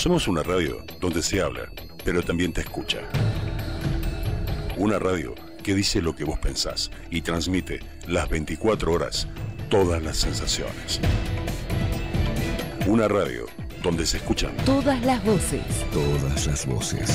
Somos una radio donde se habla, pero también te escucha. Una radio que dice lo que vos pensás y transmite las 24 horas todas las sensaciones. Una radio donde se escuchan Todas las voces. Todas las voces.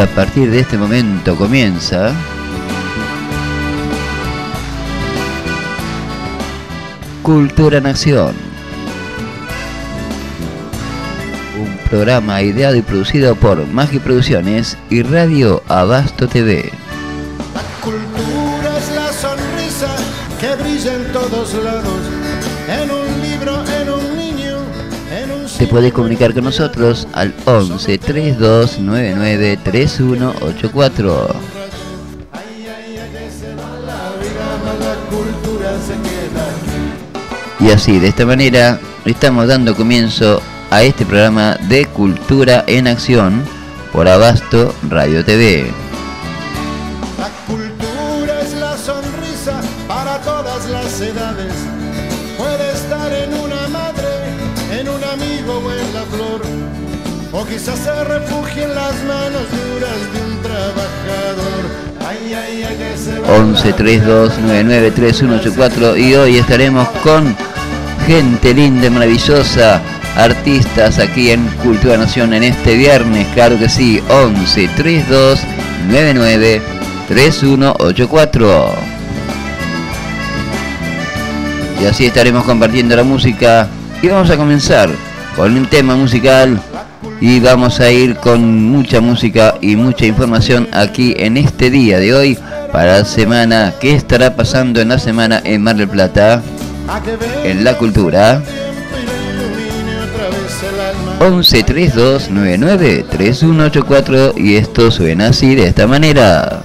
A partir de este momento comienza Cultura Nación. Un programa ideado y producido por Magi Producciones y Radio Abasto TV. La cultura es la sonrisa que brilla en todos lados, puedes comunicar con nosotros al 11 3299 3184. Ay, ay, ay, que se va la vida, mas la cultura se queda aquí. Y así, de esta manera, estamos dando comienzo a este programa de Cultura en Acción por Abasto Radio TV. 1132993184 y hoy estaremos con gente linda, maravillosa, artistas aquí en Cultura Nación en este viernes, claro que sí, 1132993184. Y así estaremos compartiendo la música y vamos a comenzar con un tema musical y vamos a ir con mucha música y mucha información aquí en este día de hoy para la semana que estará pasando en la semana en Mar del Plata en la cultura el tiempo y le ilumine otra vez el alma. 11 3299 3184 y esto suena así de esta manera.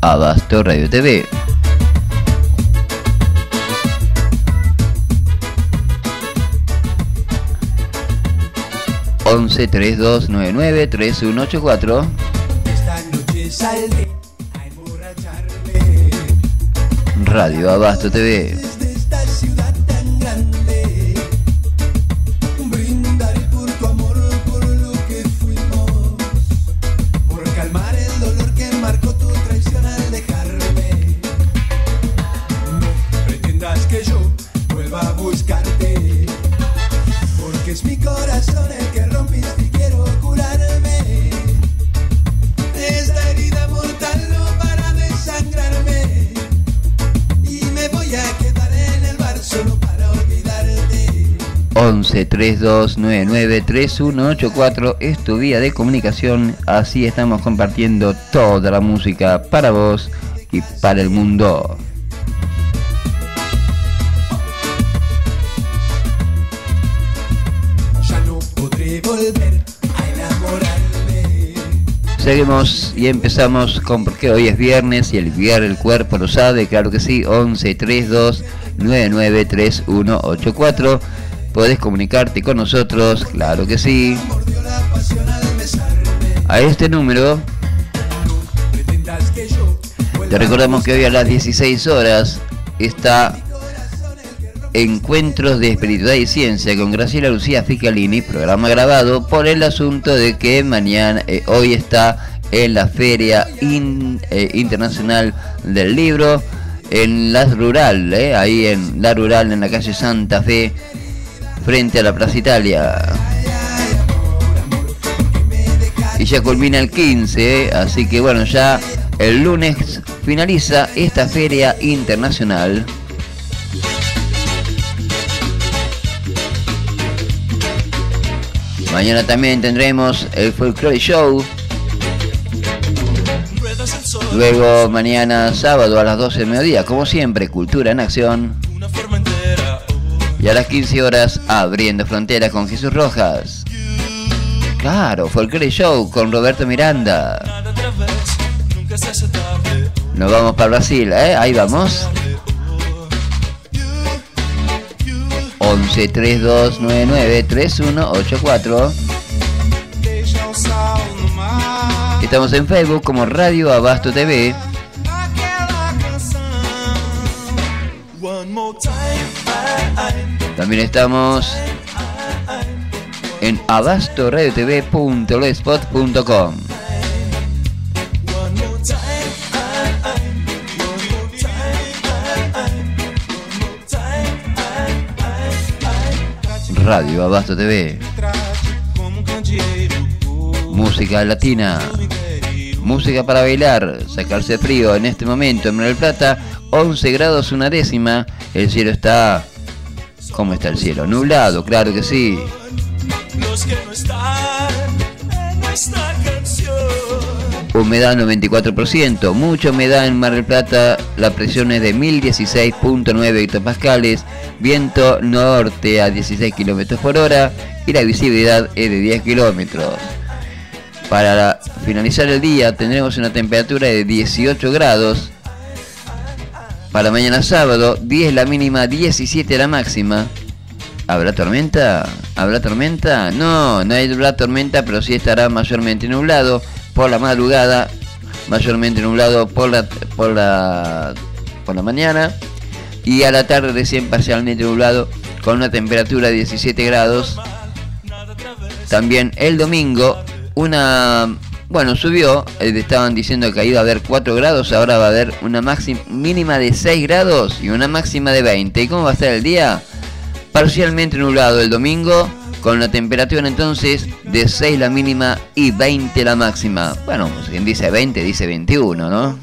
Abasto Radio TV. 11 3299 3184. Radio Abasto TV. Voy a quedar en el bar solo para olvidarte 11 3299 3184 es tu vía de comunicación. Así estamos compartiendo toda la música para vos y para el mundo. Seguimos y empezamos con porque hoy es viernes y el viernes el cuerpo lo sabe, claro que sí, 11 3299 3184. Podés comunicarte con nosotros, claro que sí. A este número Te recordamos que hoy a las 16 horas está Encuentros de Espiritualidad y Ciencia con Graciela Lucía Ficalini, programa grabado por el asunto de que mañana, eh, hoy está en la Feria eh, Internacional del Libro, en la Rural, eh, ahí en la Rural, en la calle Santa Fe, frente a la Plaza Italia. Y ya culmina el 15, eh, así que bueno, ya el lunes finaliza esta feria internacional. Mañana también tendremos el Folklore Show. Luego mañana sábado a las 12 del mediodía, como siempre, Cultura en Acción. Y a las 15 horas, abriendo fronteras con Jesús Rojas. Claro, Folklore Show con Roberto Miranda. Nos vamos para Brasil, ¿eh? Ahí vamos. 11 32 99 3184. Estamos en Facebook como Radio Abasto TV. También estamos en abastoradiotv.blogspot.com. Radio Abasto TV. Música latina. Música para bailar, sacarse frío en este momento en Mar del Plata, 11 grados una décima. El cielo está... ¿Cómo está el cielo? Nublado, claro que sí. Humedad 94%, mucha humedad en Mar del Plata, la presión es de 1016.9 hectopascales, viento norte a 16 km por hora y la visibilidad es de 10 kilómetros. Para finalizar el día tendremos una temperatura de 18 grados. Para mañana sábado, 10 la mínima, 17 la máxima. ¿Habrá tormenta? ¿Habrá tormenta? No, no habrá tormenta, pero sí estará mayormente nublado por la madrugada, mayormente nublado por la por la por la mañana y a la tarde recién parcialmente nublado con una temperatura de 17 grados. También el domingo una bueno, subió, eh, estaban diciendo que iba a haber 4 grados, ahora va a haber una máxima mínima de 6 grados y una máxima de 20. ¿Y cómo va a estar el día? Parcialmente nublado el domingo, con la temperatura entonces de 6 la mínima y 20 la máxima. Bueno, quien dice 20 dice 21, ¿no?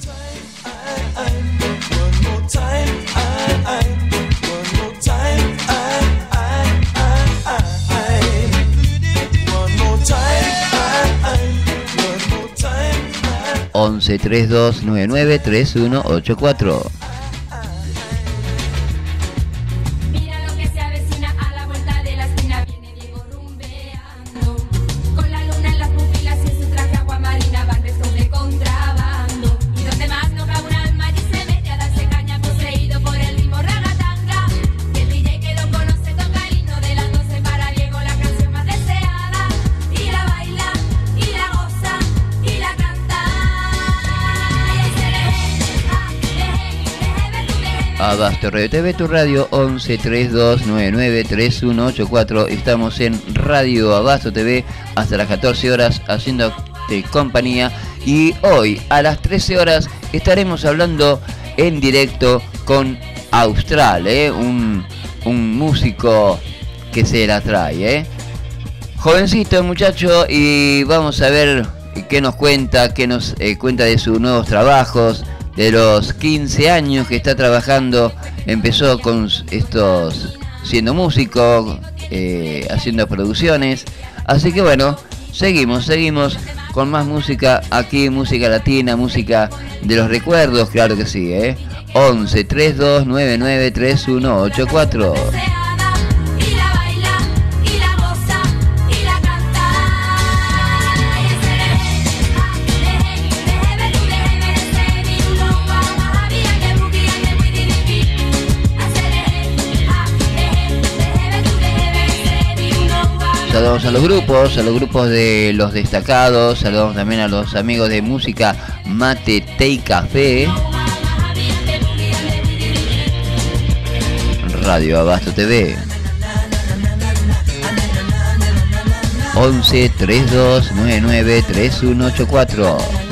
11 32 99 3184. Abasto Radio TV, tu radio 11 3299 3184. Estamos en Radio Abasto TV hasta las 14 horas haciéndote compañía. Y hoy a las 13 horas estaremos hablando en directo con Austral, ¿eh? un, un músico que se la trae. ¿eh? Jovencito muchacho y vamos a ver qué nos cuenta, qué nos eh, cuenta de sus nuevos trabajos, de los 15 años que está trabajando, empezó con estos siendo músico, eh, haciendo producciones. Así que bueno, seguimos, seguimos con más música aquí, música latina, música de los recuerdos, claro que sí, ¿eh? 11 32 99 Saludamos a los grupos, a los grupos de los destacados, saludamos también a los amigos de música Mate, Té y Café, Radio Abasto TV. 11 32 99 3184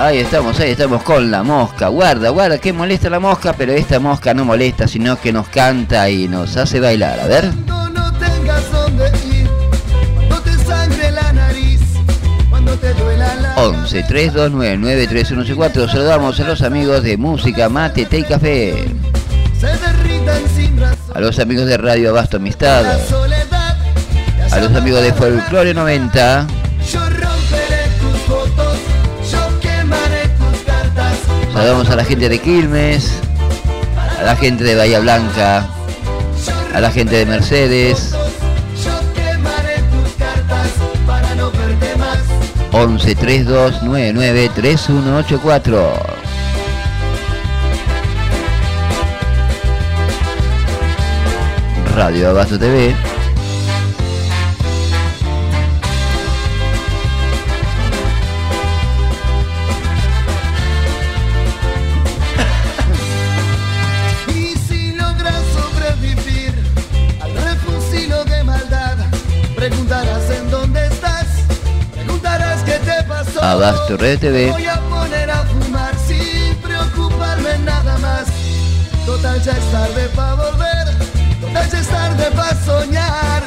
Ahí estamos, ahí estamos con la mosca. Guarda, guarda, que molesta la mosca, pero esta mosca no molesta, sino que nos canta y nos hace bailar. A ver. Cuando no tengas dónde ir, cuando te sangre la nariz, cuando te duela la 11 3299 3184 Saludamos a los amigos de Música, Mate, Té y Café. A los amigos de Radio Abasto Amistad. A los amigos de Folklore 90. Saludamos a la gente de Quilmes. A la gente de Bahía Blanca. A la gente de Mercedes. Yo quemaré tus cartas para no verte más. 11 3299 3184 Radio Abasto TV. Abasto Red TV. Voy a poner a fumar sin preocuparme nada más. Total ya es tarde para volver, total ya es tarde para soñar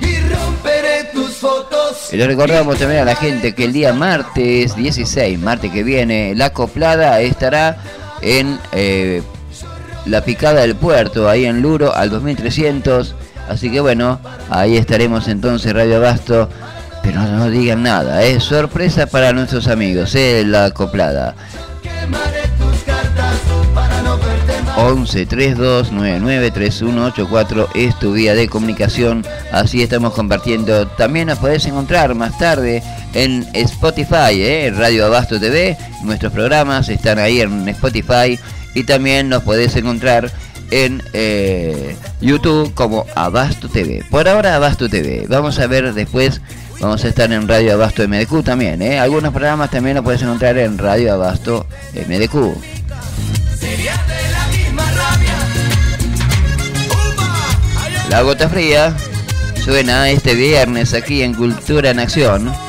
y romperé tus fotos. Y le recordamos también a la gente que el día martes 16, martes que viene, la acoplada estará en eh, la picada del puerto, ahí en Luro, al 2300. Así que bueno, ahí estaremos entonces, Radio Abasto. Pero no digan nada, es sorpresa para nuestros amigos, eh, la acoplada. Quemaré tus cartas para no verte más. 11 32 99 3184 es tu vía de comunicación. Así estamos compartiendo. También nos podés encontrar más tarde en Spotify, ¿eh? Radio Abasto TV. Nuestros programas están ahí en Spotify. Y también nos podés encontrar en eh, YouTube como Abasto TV. Por ahora Abasto TV. Vamos a ver después. Vamos a estar en Radio Abasto MDQ también. ¿eh? Algunos programas también los puedes encontrar en Radio Abasto MDQ. La gota fría suena este viernes aquí en Cultura en Acción.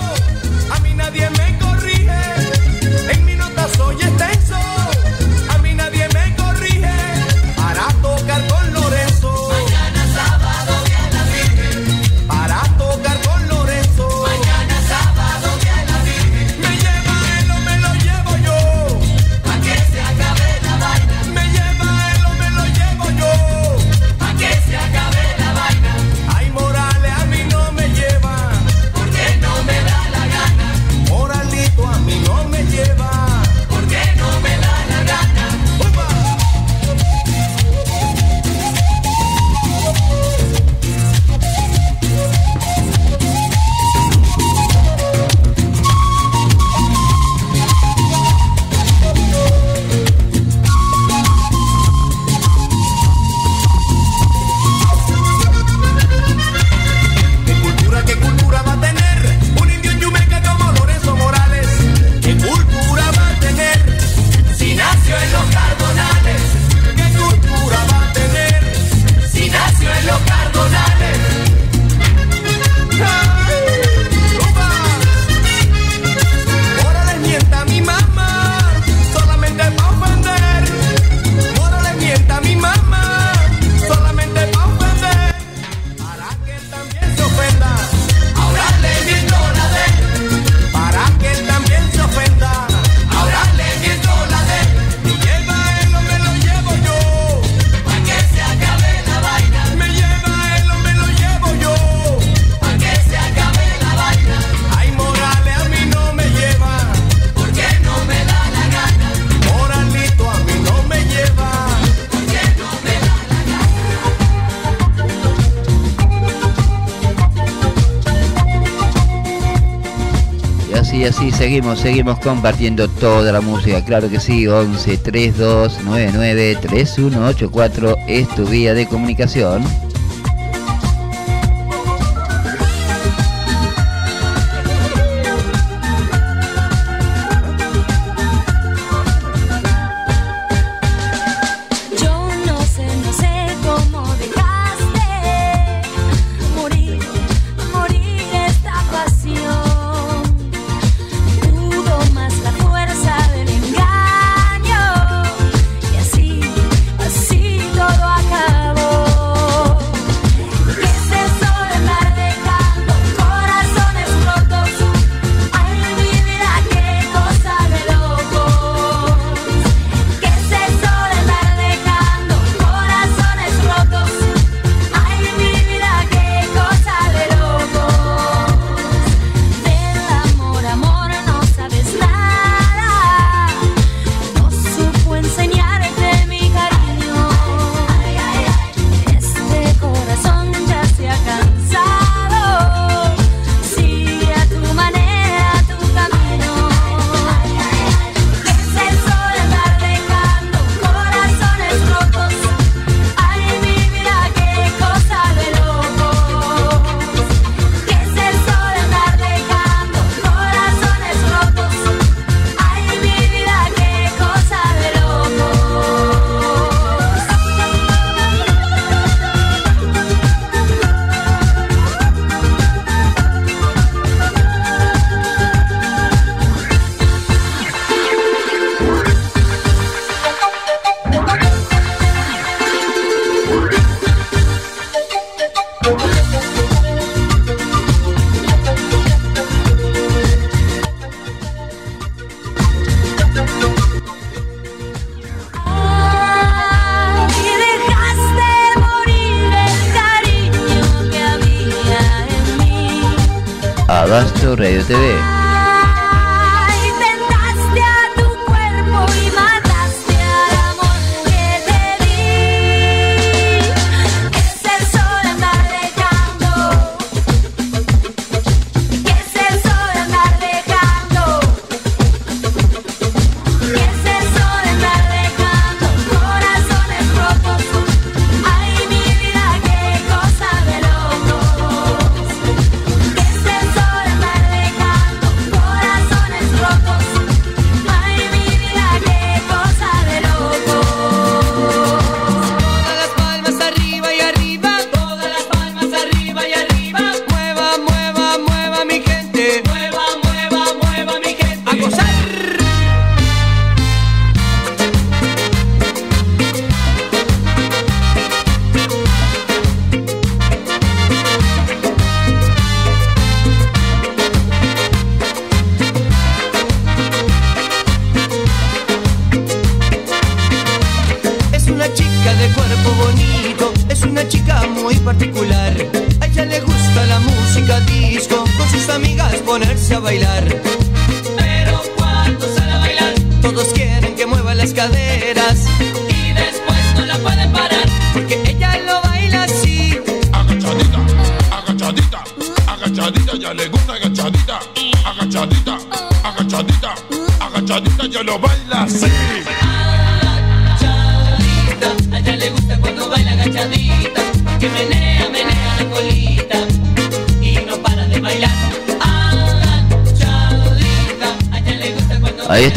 Así seguimos, seguimos compartiendo toda la música. Claro que sí, 11 32 99 3184 es tu vía de comunicación.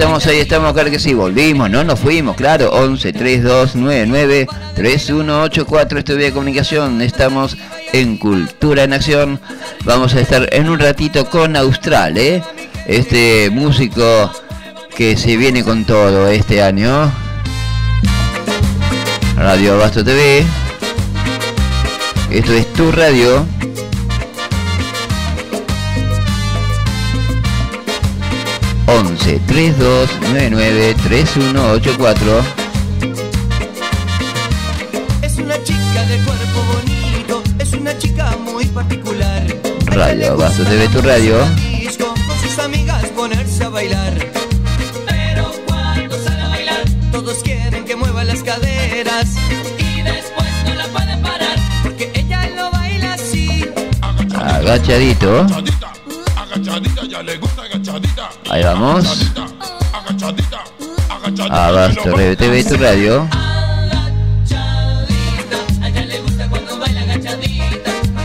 Estamos, ahí estamos, claro que sí, volvimos, no nos fuimos, claro, 11 32 99 3184, este vía de comunicación, estamos en Cultura en Acción, vamos a estar en un ratito con Austral, ¿eh? este músico que se viene con todo este año, Radio Abasto TV, esto es tu radio. Once tres dos nueve nueve tres uno ocho cuatro Es una chica de cuerpo bonito, es una chica muy particular. Radio Abasto TV, tu radio. Disco, con sus amigas ponerse a bailar. Pero cuando sale a bailar, todos quieren que mueva las caderas. Y después no la pueden parar, porque ella lo baila así. agachadito ahí vamos. Abasto TV, tu radio.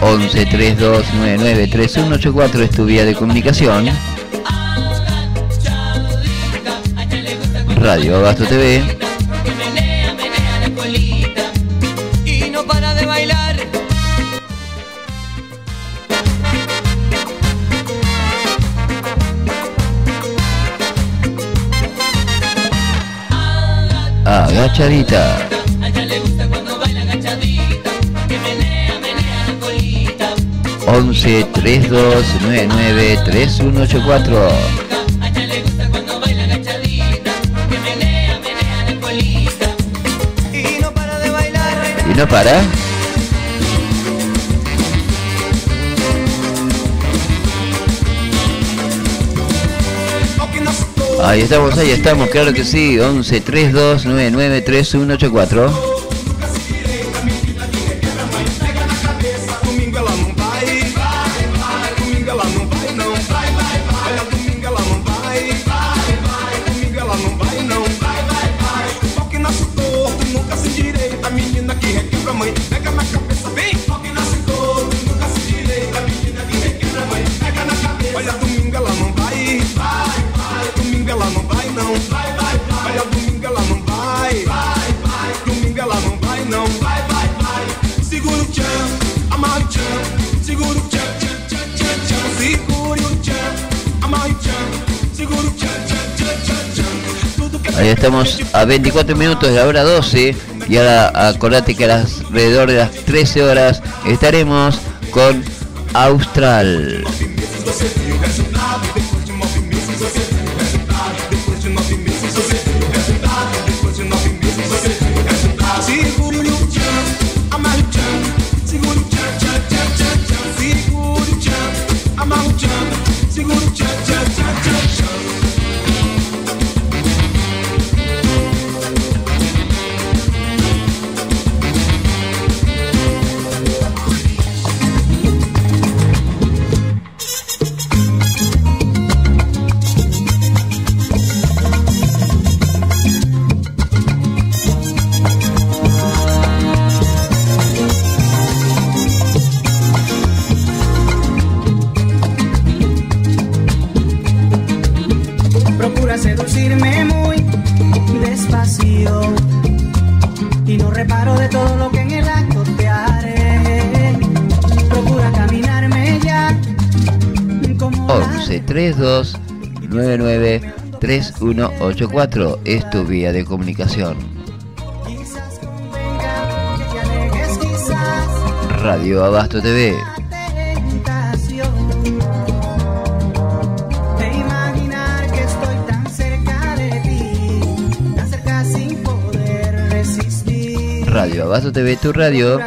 Once tres dos nueve nueve tres uno ocho cuatro es tu vía de comunicación. Radio Abasto TV agachadita le gusta le gusta cuando baila que menea, menea colita. Y no para de bailar. y no para Ahí estamos, ahí estamos, claro que sí, 11 32 99 3184. Ahí estamos a 24 minutos de la hora 12 y ahora acordate que a las- alrededor de las 13 horas estaremos con Austral. 3184 es tu vía de comunicación. Radio Abasto TV. Radio Abasto TV, tu radio.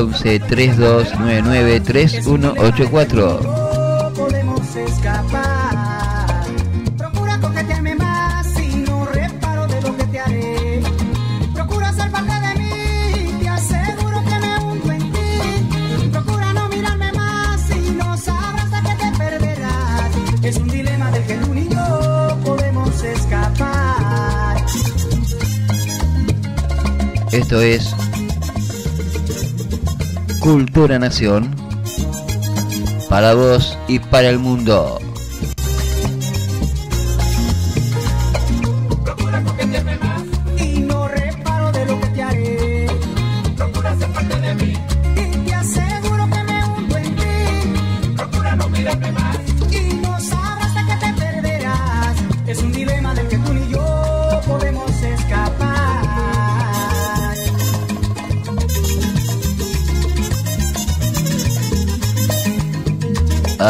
11 32 99 3184. No podemos escapar. Procura coquetearme más reparo de te haré. Procura de mí, te aseguro que me en ti. Procura no mirarme más y te perderás. Es un dilema que podemos escapar. Esto es Cultura Nación para vos y para el mundo.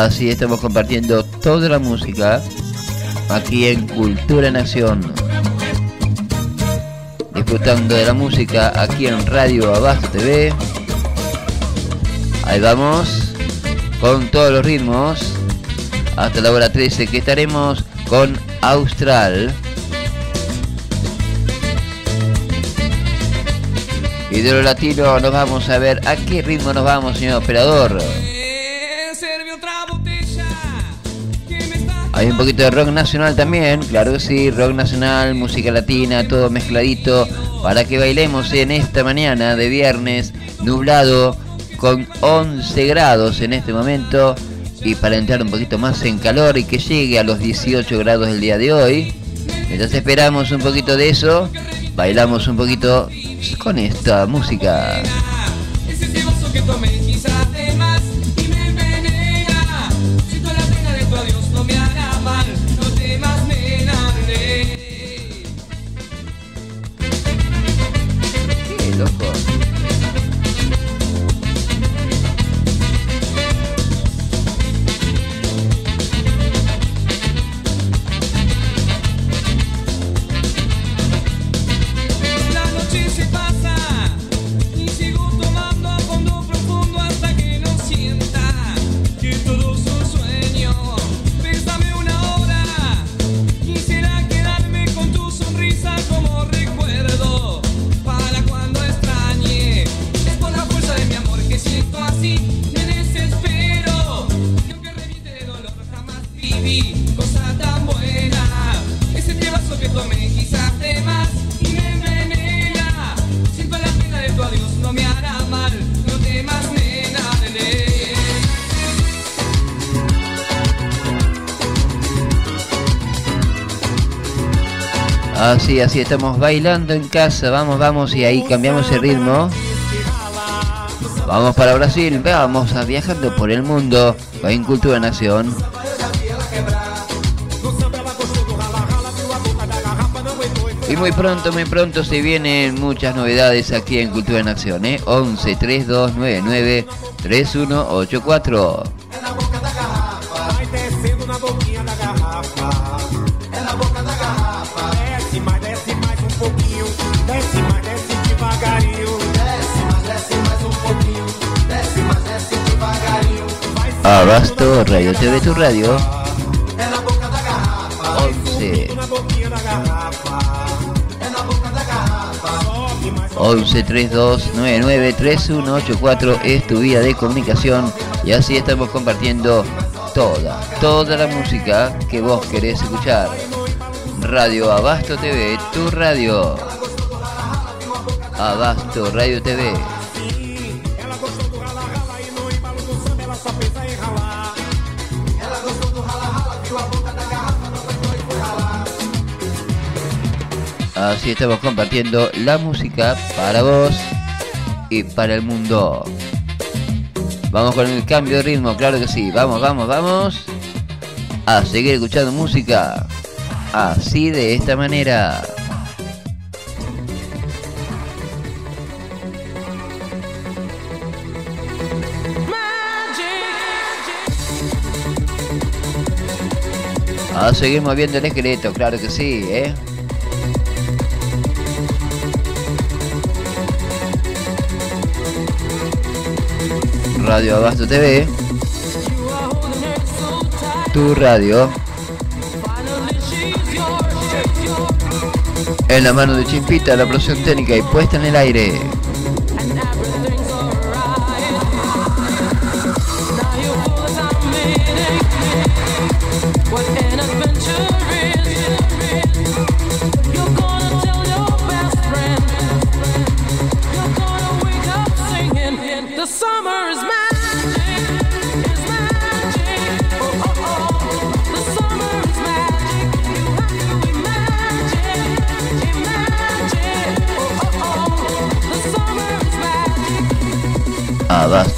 Así estamos compartiendo toda la música aquí en Cultura Nación. Disfrutando de la música aquí en Radio Abasto TV. Ahí vamos con todos los ritmos hasta la hora 13 que estaremos con Austral. Y de lo latino nos vamos a ver a qué ritmo nos vamos, señor operador. Hay un poquito de rock nacional también, claro que sí, rock nacional, música latina, todo mezcladito para que bailemos en esta mañana de viernes nublado con 11 grados en este momento y para entrar un poquito más en calor y que llegue a los 18 grados el día de hoy. Mientras esperamos un poquito de eso, bailamos un poquito con esta música. Así, así estamos bailando en casa, vamos, vamos y ahí cambiamos el ritmo. Vamos para Brasil, vamos a viajando por el mundo, en Cultura Nación. Y muy pronto, muy pronto se vienen muchas novedades aquí en Cultura Nación, ¿eh? 11 3299 3184. Abasto, Radio TV, tu radio. É na boca da garrafa. 11 na boquinha da garrafa. É na boca da garrafa. Sobe mais, 11 32 99 3184 es tu vía de comunicación y así estamos compartiendo toda, toda la música que vos querés escuchar. Radio Abasto TV, tu radio. Abasto Radio TV. Así estamos compartiendo la música para vos y para el mundo. Vamos con el cambio de ritmo, claro que sí. Vamos, vamos, vamos. A seguir escuchando música. Así de esta manera. A seguir moviendo el esqueleto, claro que sí, ¿eh? Radio Abasto TV. Tu radio. En la mano de Chimpita, la producción técnica y puesta en el aire.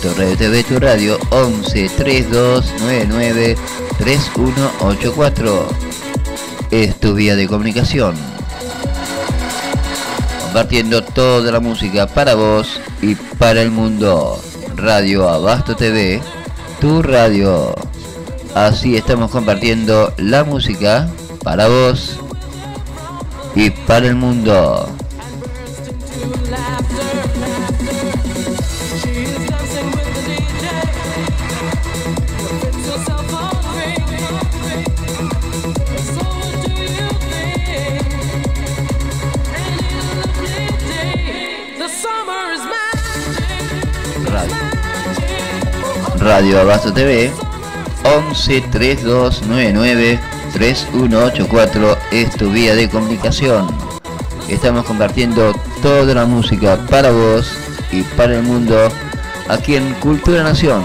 Abasto Radio TV, tu radio 11 3299 3184. Es tu vía de comunicación. Compartiendo toda la música para vos y para el mundo. Radio Abasto TV, tu radio. Así estamos compartiendo la música para vos y para el mundo. Radio. Abasto TV 11 3299 3184 es tu vía de comunicación. Estamos compartiendo toda la música para vos y para el mundo aquí en Cultura Nación.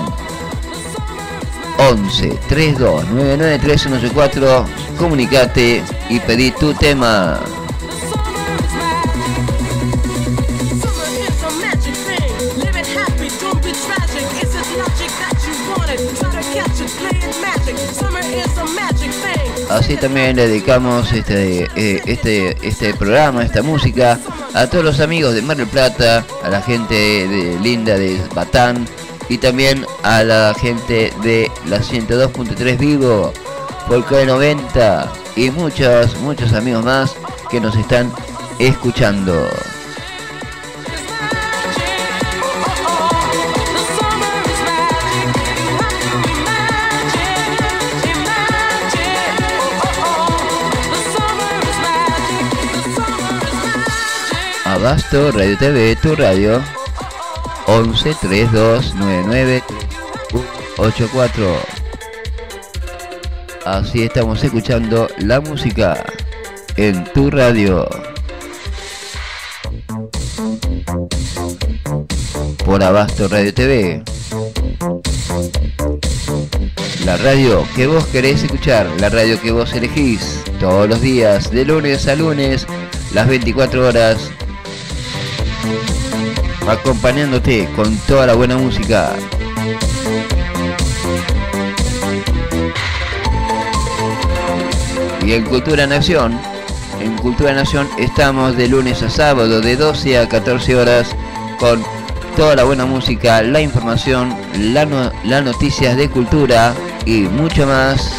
11 3299 3184 Comunicate y pedí tu tema. Así también le dedicamos este, eh, este, este programa, esta música, a todos los amigos de Mar del Plata, a la gente de linda de Batán y también a la gente de la 102.3 Vivo, Volcán 90 y muchos, muchos amigos más que nos están escuchando. Abasto Radio TV, tu radio 11 3299 84. Así estamos escuchando la música en tu radio. Por Abasto Radio TV. La radio que vos querés escuchar, la radio que vos elegís todos los días, de lunes a lunes, las 24 horas, acompañándote con toda la buena música. Y en Cultura Nación, en Cultura Nación estamos de lunes a sábado de 12 a 14 horas con toda la buena música, la información, la no- las noticias de cultura y mucho más.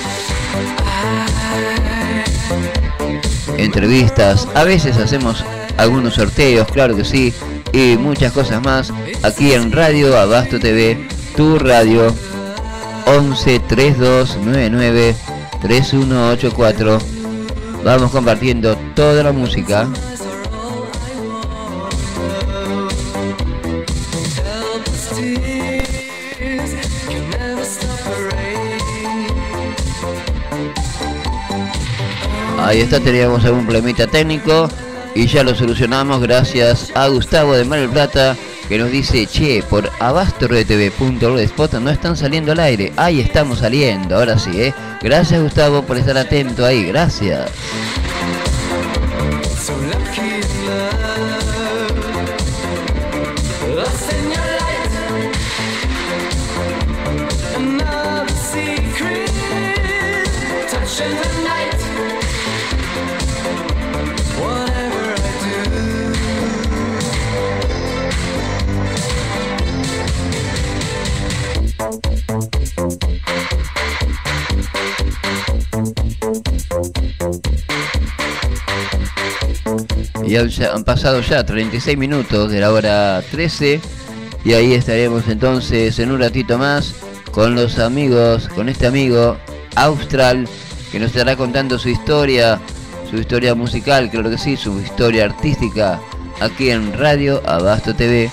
Entrevistas, a veces hacemos algunos sorteos, claro que sí, y muchas cosas más aquí en Radio Abasto TV, tu radio 11 3299 3184. Vamos compartiendo toda la música. Ahí está, teníamos algún problemita técnico Y ya lo solucionamos gracias a Gustavo de Mar del Plata que nos dice, che, por abastorretv.blogspot no están saliendo al aire. Ahí estamos saliendo, ahora sí, ¿eh? Gracias Gustavo por estar atento ahí, gracias. Y han, pasado ya 36 minutos de la hora 13 y ahí estaremos entonces en un ratito más con los amigos, con este amigo Austral que nos estará contando su historia, su historia musical, creo que sí, su historia artística aquí en Radio Abasto TV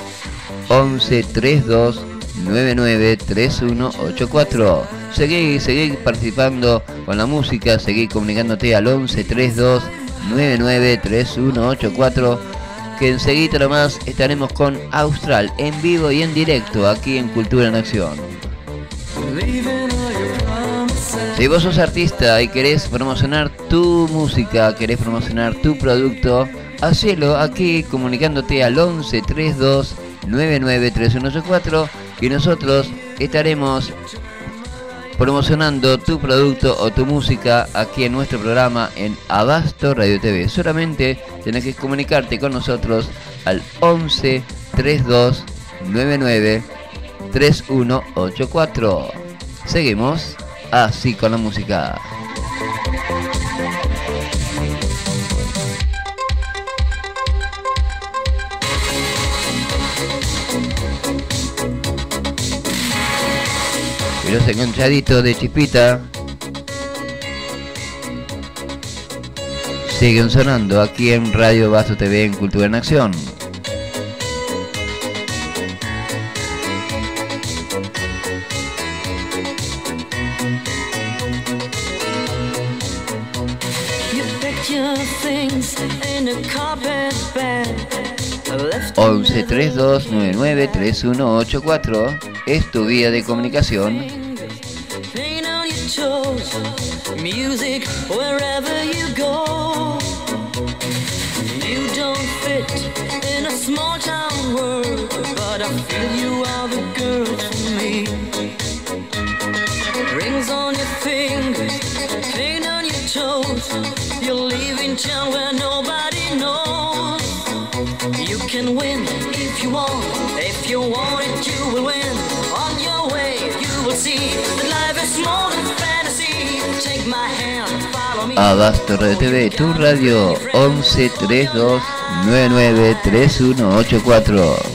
11 32 99 3184. Seguí, seguí participando con la música, seguí comunicándote al 11 32 99 3184 que enseguida nomás estaremos con Austral en vivo y en directo aquí en Cultura en Acción. Si vos sos artista y querés promocionar tu música, querés promocionar tu producto, hacelo aquí comunicándote al 11 32 99 3184 y nosotros estaremos promocionando tu producto o tu música aquí en nuestro programa en Abasto Radio TV. Solamente tenés que comunicarte con nosotros al 11 32 99 3184. Seguimos así con la música. Los enganchaditos de Chispita siguen sonando aquí en Radio Basto TV en Cultura en Acción. You packed your things in a carpet bag. Left 11 32 99 3184 es tu vía de comunicación. Toes. Music wherever you go. You don't fit in a small town world, but I feel you are the girl for me. Rings on your fingers, paint on your toes. You're leaving town where nobody knows. You can win if you want. Abasto Radio TV, tu radio 11 32 99 3184.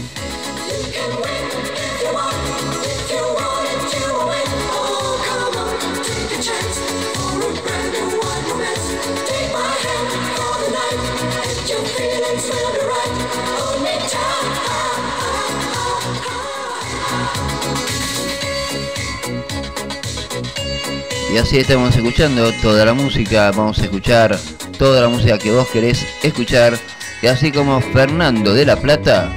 Así estamos escuchando toda la música, vamos a escuchar toda la música que vos querés escuchar. Y así como Fernando de la Plata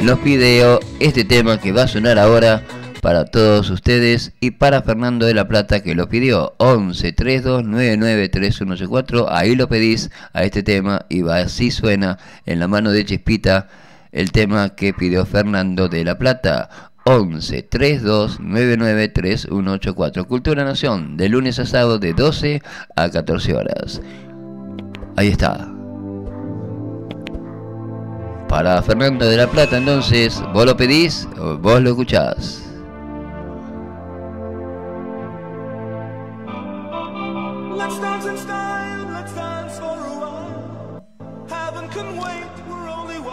nos pide este tema que va a sonar ahora para todos ustedes y para Fernando de la Plata que lo pidió 11 32 99 3184 ahí lo pedís a este tema y va así suena en la mano de Chispita el tema que pidió Fernando de la Plata 11 32 99 3184 Cultura Nación de lunes a sábado de 12 a 14 horas. Ahí está. Para Fernando de la Plata entonces vos lo pedís o vos lo escuchás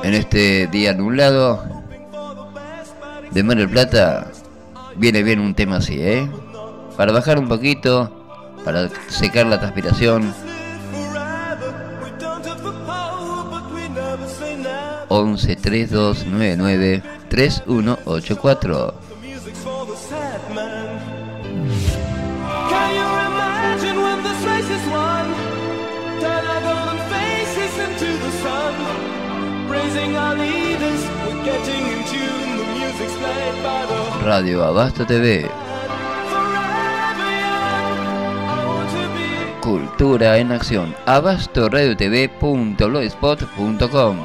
en este día nublado de Mar Plata viene bien un tema así, ¿eh? Para bajar un poquito, para secar la transpiración. 11 32 99 3184 music's for the sad man. Can you imagine when this race is won? Turn our golden faces into the sun. praising our leaders. We're getting in tune. Radio Abasto TV. Cultura en acción. abastoradiotv.blogspot.com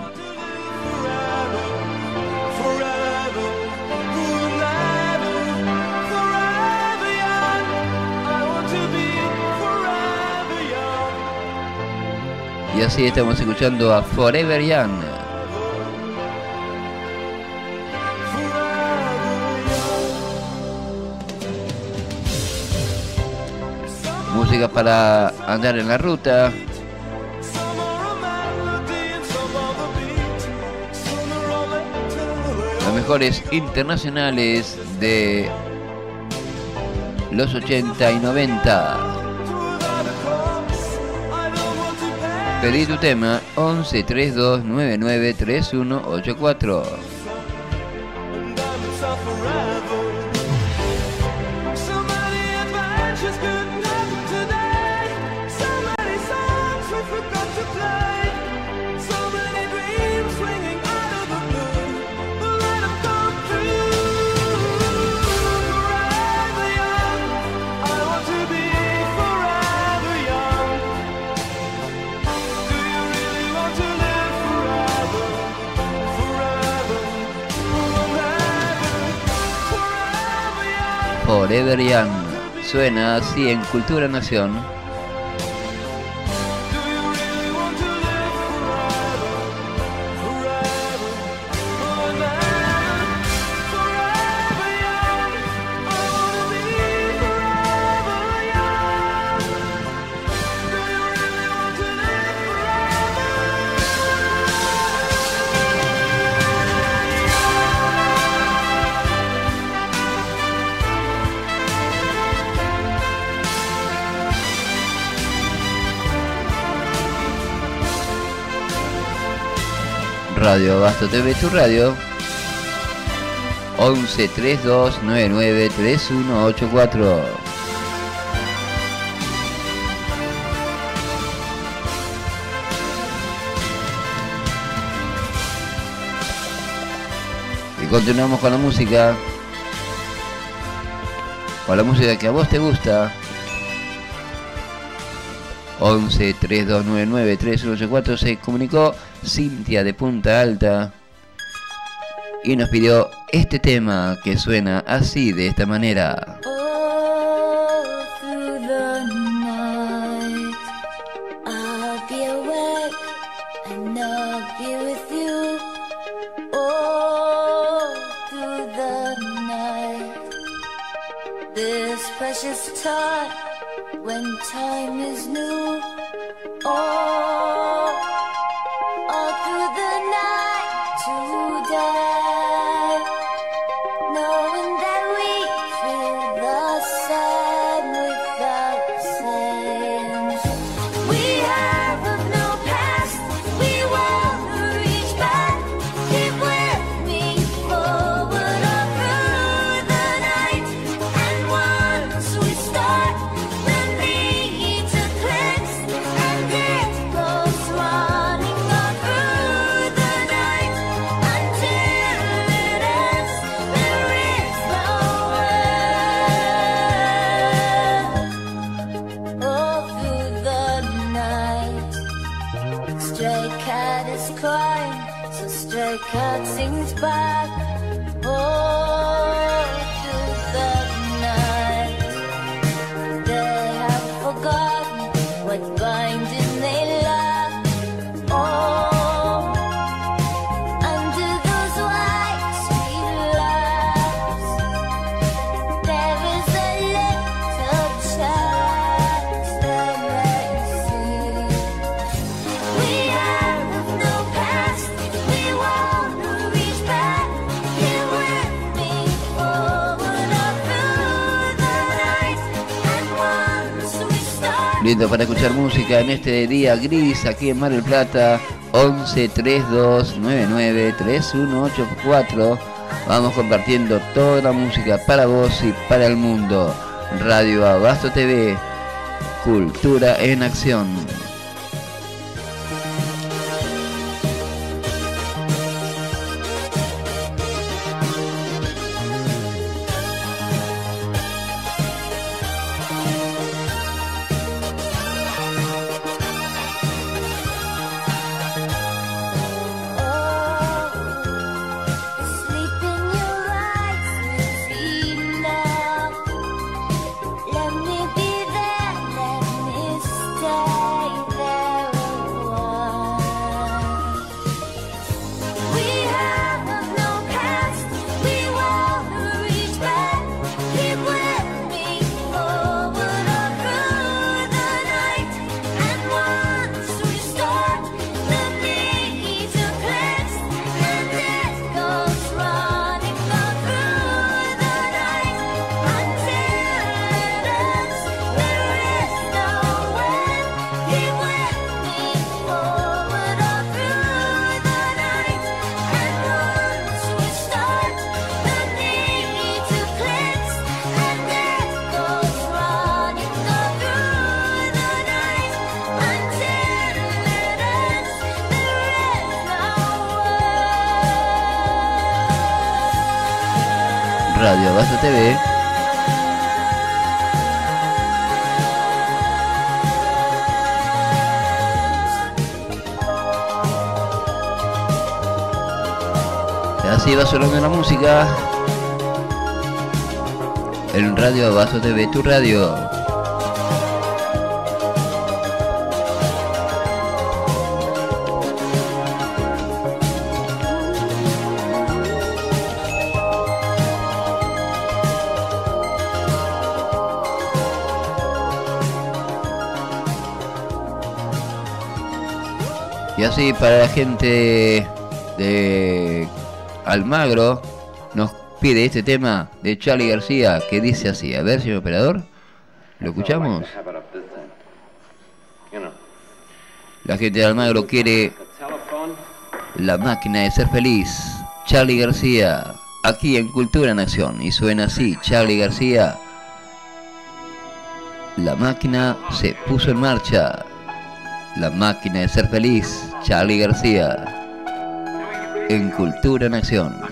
Y así estamos escuchando a Forever Young. Música para andar en la ruta. Los mejores internacionales de los 80 y 90. Pedí tu tema 11 Forever Young. Suena así en Cultura Nación. Radio Abasto TV, tu radio. 11 32 99 3184. Y continuamos con la música. Con la música que a vos te gusta. 11 3299 3184 se comunicó Cintia de Punta Alta y nos pidió este tema que suena así de esta manera. Precious time when time is new. All, Lindo para escuchar música en este día gris aquí en Mar del Plata. 11 32 99 3184. Vamos compartiendo toda la música para vos y para el mundo. Radio Abasto TV. Cultura en acción. Música. En Radio Abasto TV, tu radio. Y así para la gente de Almagro pide este tema de Charlie García que dice así. A ver, señor operador, ¿lo escuchamos? La gente de Almagro quiere la máquina de ser feliz. Charlie García, aquí en Cultura en Acción. Y suena así, Charlie García. La máquina se puso en marcha. La máquina de ser feliz, Charlie García. En Cultura en Acción.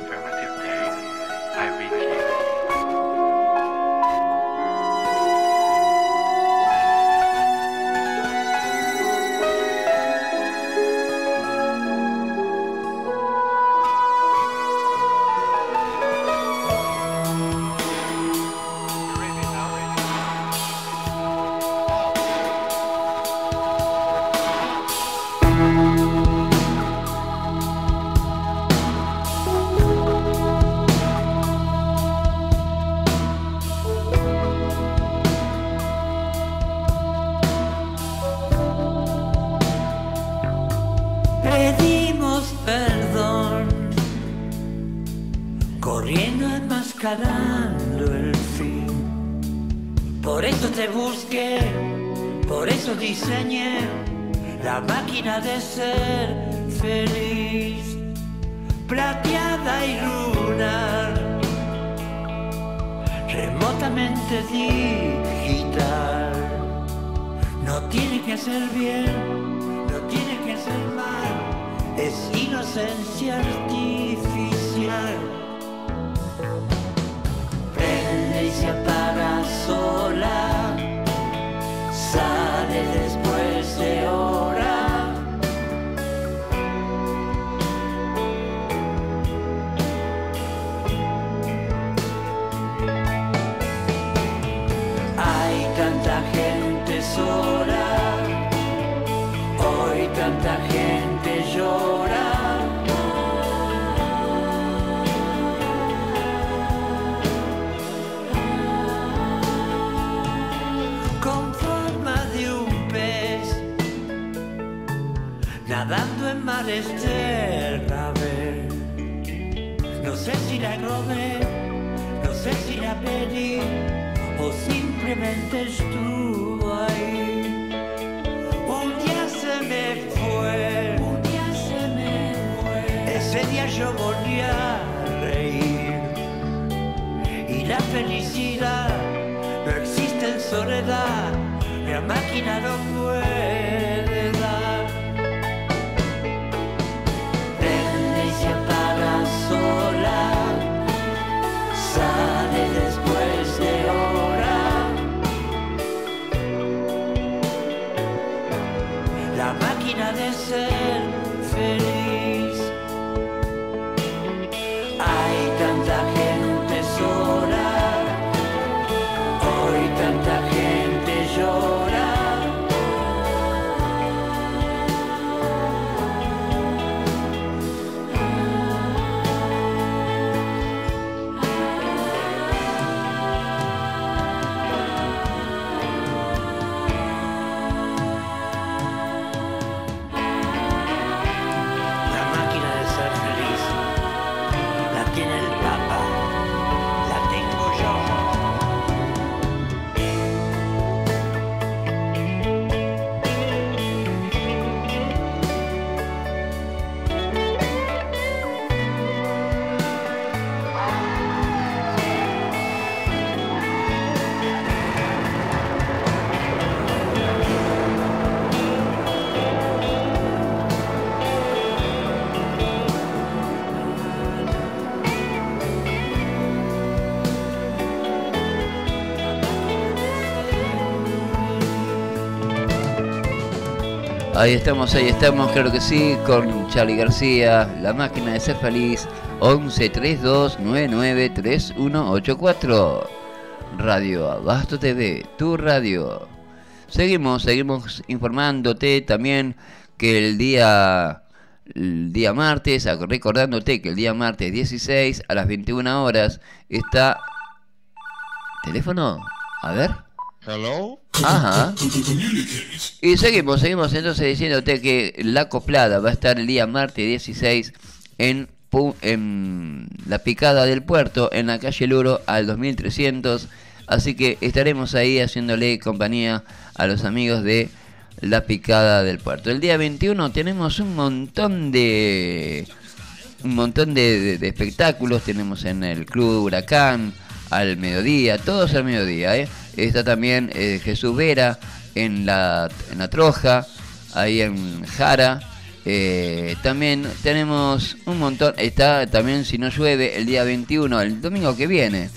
Ahí estamos, ahí estamos, claro que sí, con Charlie García, la máquina de ser feliz, 11 32 99 3184. Radio Abasto TV, tu radio. Seguimos, seguimos informándote también que el día el día martes, recordándote que el día martes 16 a las 21 horas está teléfono, a ver. Hello. Ajá. Y seguimos, seguimos entonces diciéndote que La Coplada va a estar el día martes 16 en, en la picada del puerto, en la calle Luro al 2300. Así que estaremos ahí haciéndole compañía a los amigos de la picada del puerto. El día 21 tenemos un montón de un montón de, de- de espectáculos. Tenemos en el Club Huracán al mediodía, todos al mediodía. ¿eh? Está también eh, Jesús Vera en la, en la Troja, ahí en Jara. Eh, también tenemos un montón, está también si no llueve el día 21, el domingo que viene.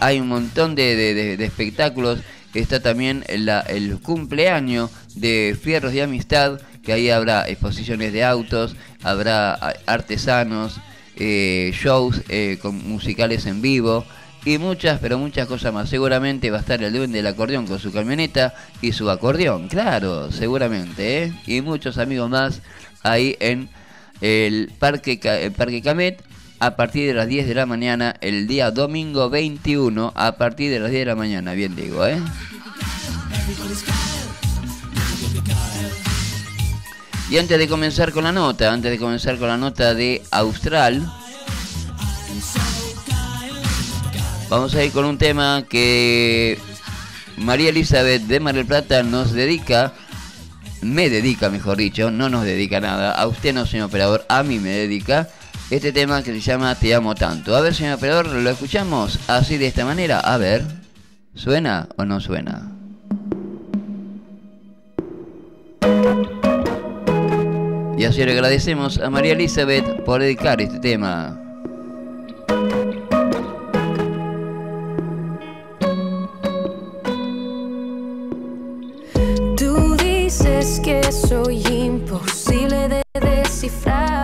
Hay un montón de, de- espectáculos. Está también el cumpleaños de Fierros de Amistad, que ahí habrá exposiciones de autos, habrá artesanos, shows con musicales en vivo y muchas, pero muchas cosas más. Seguramente va a estar el duende del acordeón con su camioneta y su acordeón, claro, seguramente, ¿eh? Y muchos amigos más ahí en el Parque, el Parque Camet a partir de las 10 de la mañana, el día domingo 21, a partir de las 10 de la mañana, bien digo, ¿eh? Y antes de comenzar con la nota, antes de comenzar con la nota de Austral, vamos a ir con un tema que María Elizabeth de Mar del Plata nos dedica, me dedica mejor dicho, no nos dedica nada, a usted no señor operador, a mí me dedica este tema que se llama Te amo tanto. A ver señor operador, lo escuchamos así de esta manera, a ver, ¿suena o no suena? Y así le agradecemos a María Elizabeth por dedicar este tema. Que soy imposible de descifrar.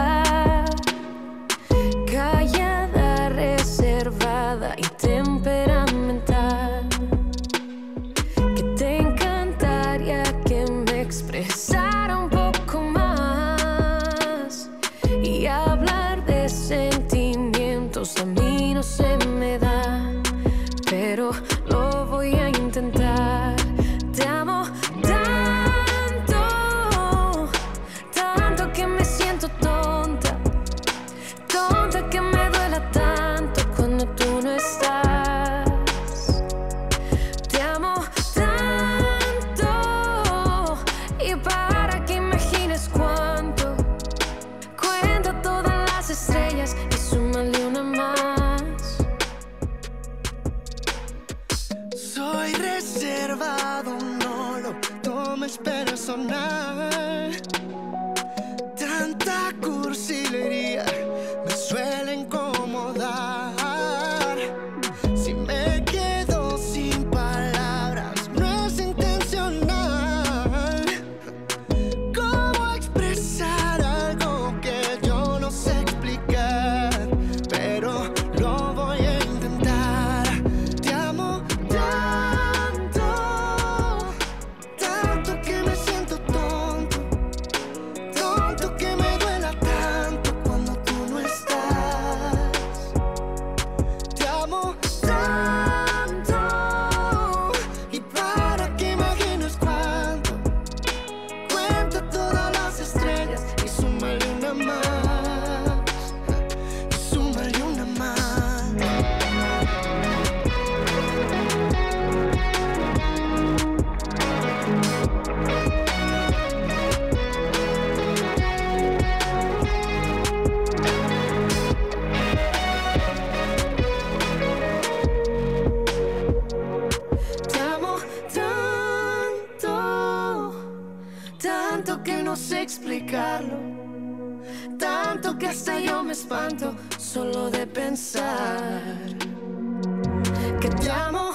Espanto solo de pensar que te amo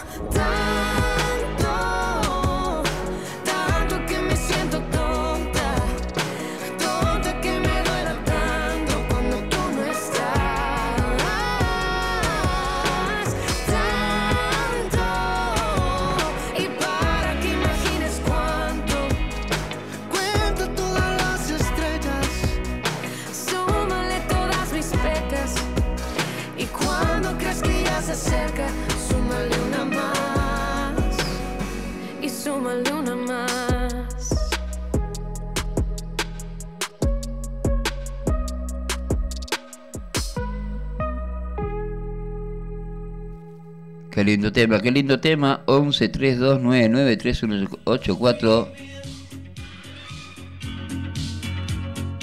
lindo tema, qué lindo tema. 11 3299 3184.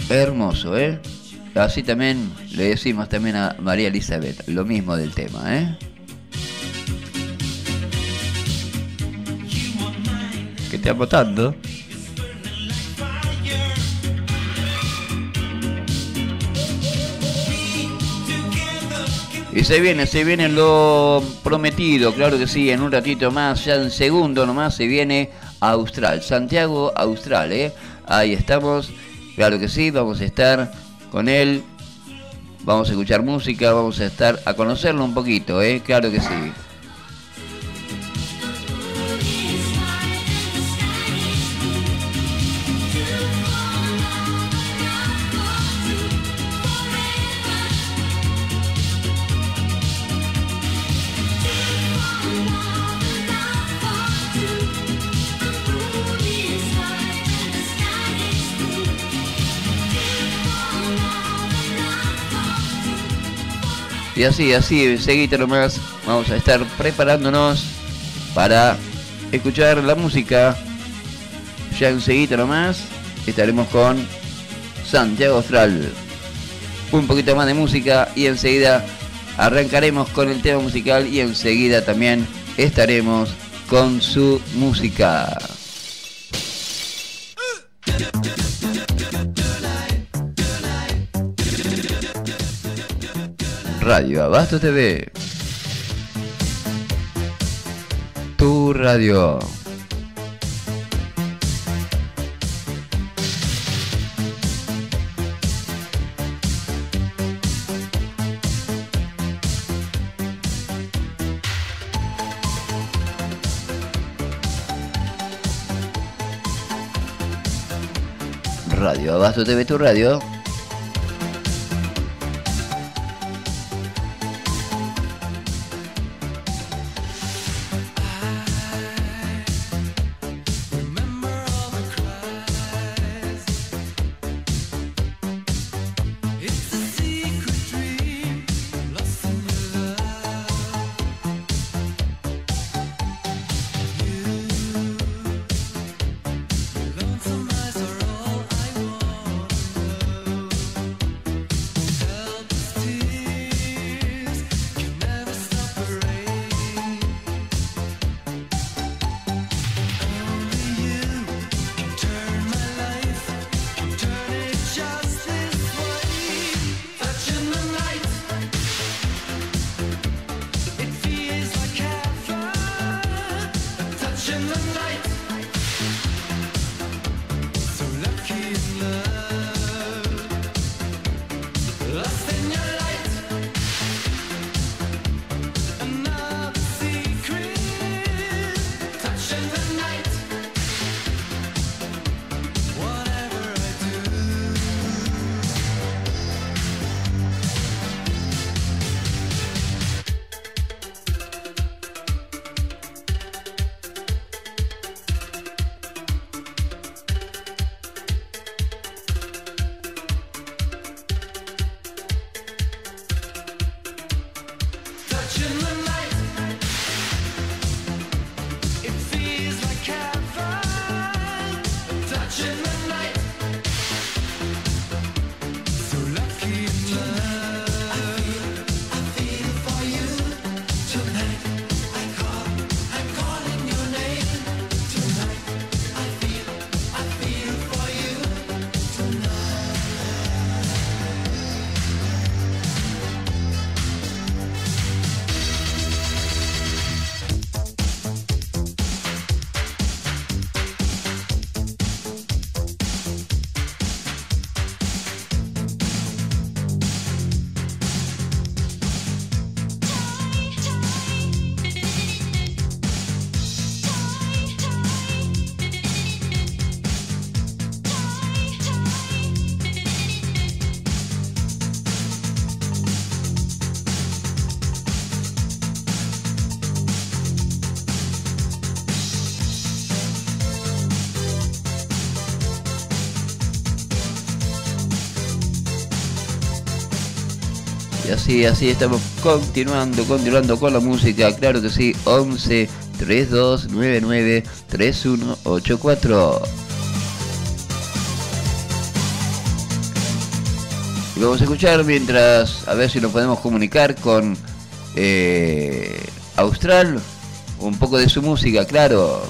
Hermoso, ¿eh? Así también le decimos también a María Elizabeth lo mismo del tema, ¿eh? Que te votando. Y se viene, se viene lo prometido, claro que sí, en un ratito más, ya en segundo nomás se viene Austral, Santiago Austral, ¿eh? Ahí estamos, claro que sí, vamos a estar con él, vamos a escuchar música, vamos a estar a conocerlo un poquito, ¿eh? Claro que sí. Y así, así, seguite nomás. Vamos a estar preparándonos para escuchar la música. Ya enseguida nomás estaremos con Santiago Austral. Un poquito más de música y enseguida arrancaremos con el tema musical y enseguida también estaremos con su música. Radio Abasto TV. Tu radio. Radio Abasto TV, tu radio. Y así, estamos continuando, continuando con la música, claro que sí, 11 32 99 3184. Y vamos a escuchar mientras, a ver si nos podemos comunicar con eh, Austral, un poco de su música, claro.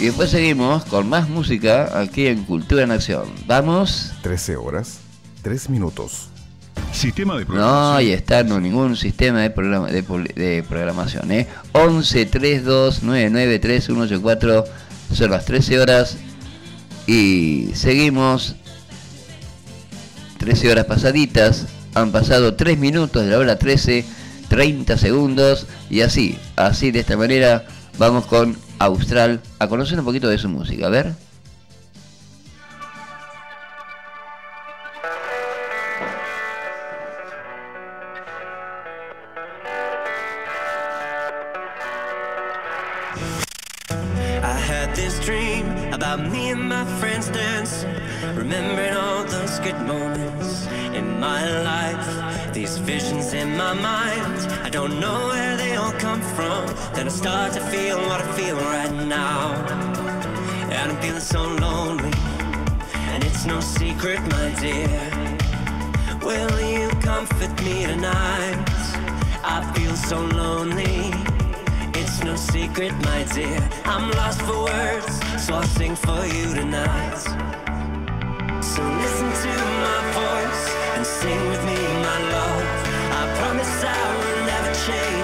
Y después seguimos con más música aquí en Cultura en Acción. Vamos. 13 horas, 3 minutos. Sistema de No, ahí está, no ningún sistema de, programa, de, de programación. ¿eh? 11 32 99 3184 son las 13 horas y seguimos 13 horas pasaditas. Han pasado 3 minutos de la hora 13, 30 segundos y así, así de esta manera vamos con Austral a conocer un poquito de su música. A ver. Had this dream about me and my friends dancing, remembering all those good moments in my life. These visions in my mind, I don't know where they all come from. Then I start to feel what I feel right now. And I'm feeling so lonely, and it's no secret, my dear. Will you comfort me tonight? I feel so lonely. It's no secret, my dear. I'm lost for words, so I'll sing for you tonight. So listen to my voice and sing with me, my love. I promise I will never change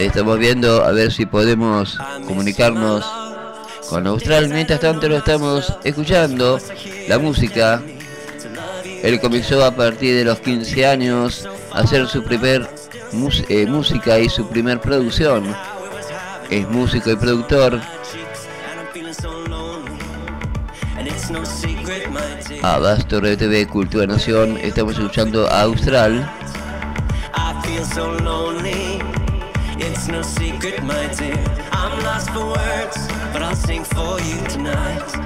Ahí estamos viendo a ver si podemos comunicarnos con Austral. Mientras tanto lo estamos escuchando. La música. Él comenzó a partir de los 15 años a hacer su primer eh, música y su primer producción. Es músico y productor. Abasto TV Cultura Nación. Estamos escuchando a Austral. It's no secret, my dear. I'm lost for words, but I'll sing for you tonight.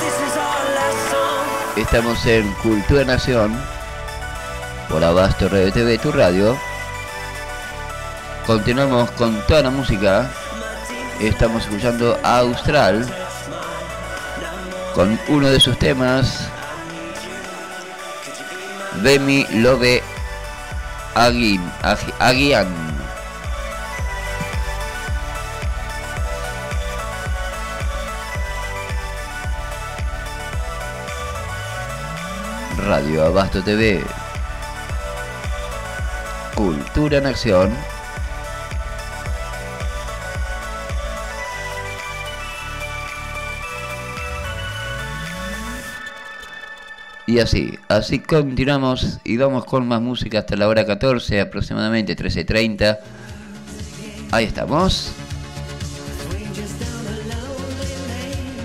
This is our last song. Estamos en Cultura Nación por Abasto Radio TV, tu radio. Continuamos con toda la música. Estamos escuchando a Austral con uno de sus temas. Bemi Love Agin, Agi- Agian. Radio Abasto TV. Cultura en acción. Y así, así continuamos y vamos con más música hasta la hora 14, aproximadamente 13.30. Ahí estamos.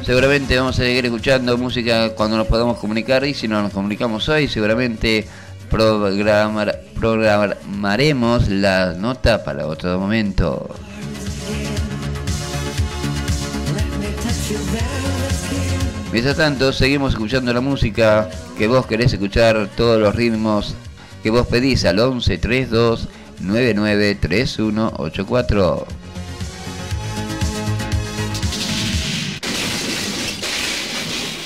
seguramente vamos a seguir escuchando música cuando nos podamos comunicar y si no nos comunicamos hoy, seguramente programar- programaremos la nota para otro momento. Mientras tanto, seguimos escuchando la música que vos querés escuchar, todos los ritmos que vos pedís al 11 32 99 31 84.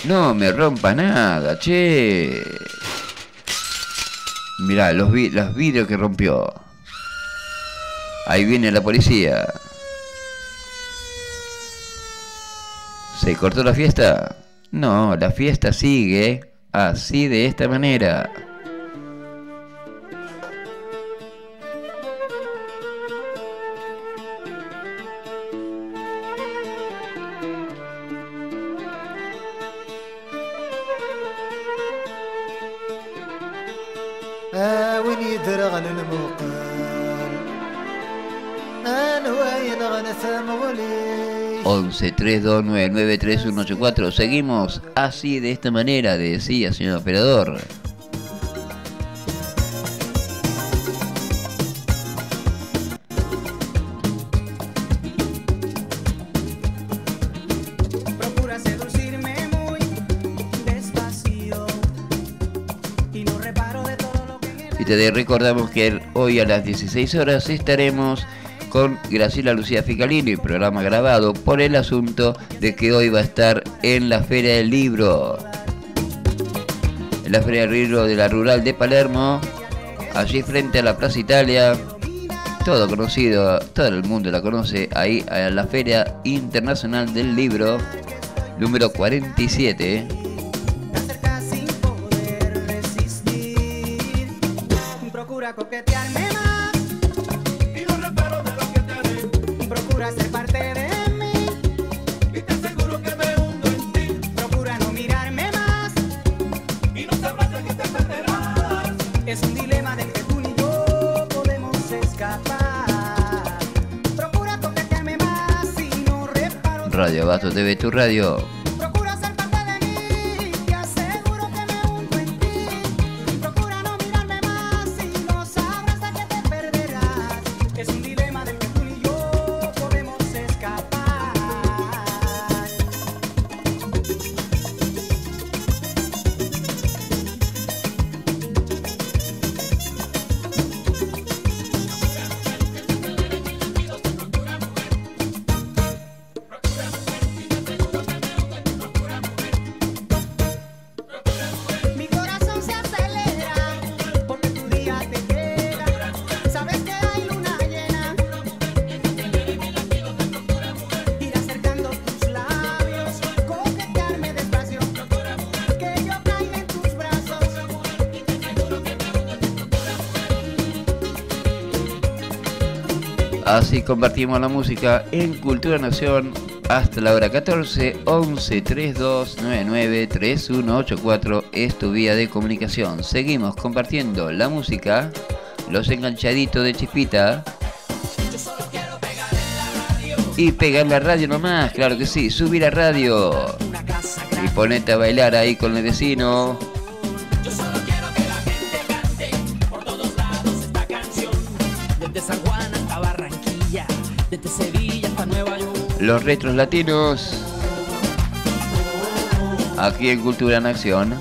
No me rompa nada, che. Mirá, los, vi- los vidrios que rompió. Ahí viene la policía. ¿Se cortó la fiesta? No, la fiesta sigue así de esta manera. 11 3299 3184. Seguimos así de esta manera, decía señor operador. Y te recordamos que hoy a las 16 horas estaremos con Graciela Lucía Ficalini, programa grabado por el asunto de que hoy va a estar en la Feria del Libro. En la Feria del Libro de la Rural de Palermo, allí frente a la Plaza Italia, todo conocido, todo el mundo la conoce, ahí a la Feria Internacional del Libro, número 47. Radio Abasto TV, tu radio. Así compartimos la música en Cultura Nación hasta la hora 14, 11 32 99 3184 es tu vía de comunicación. Seguimos compartiendo la música, los enganchaditos de Chispita. Y pegar la radio nomás, claro que sí, subir a radio. Y ponete a bailar ahí con el vecino. Los retros latinos. Aquí en Cultura en Acción.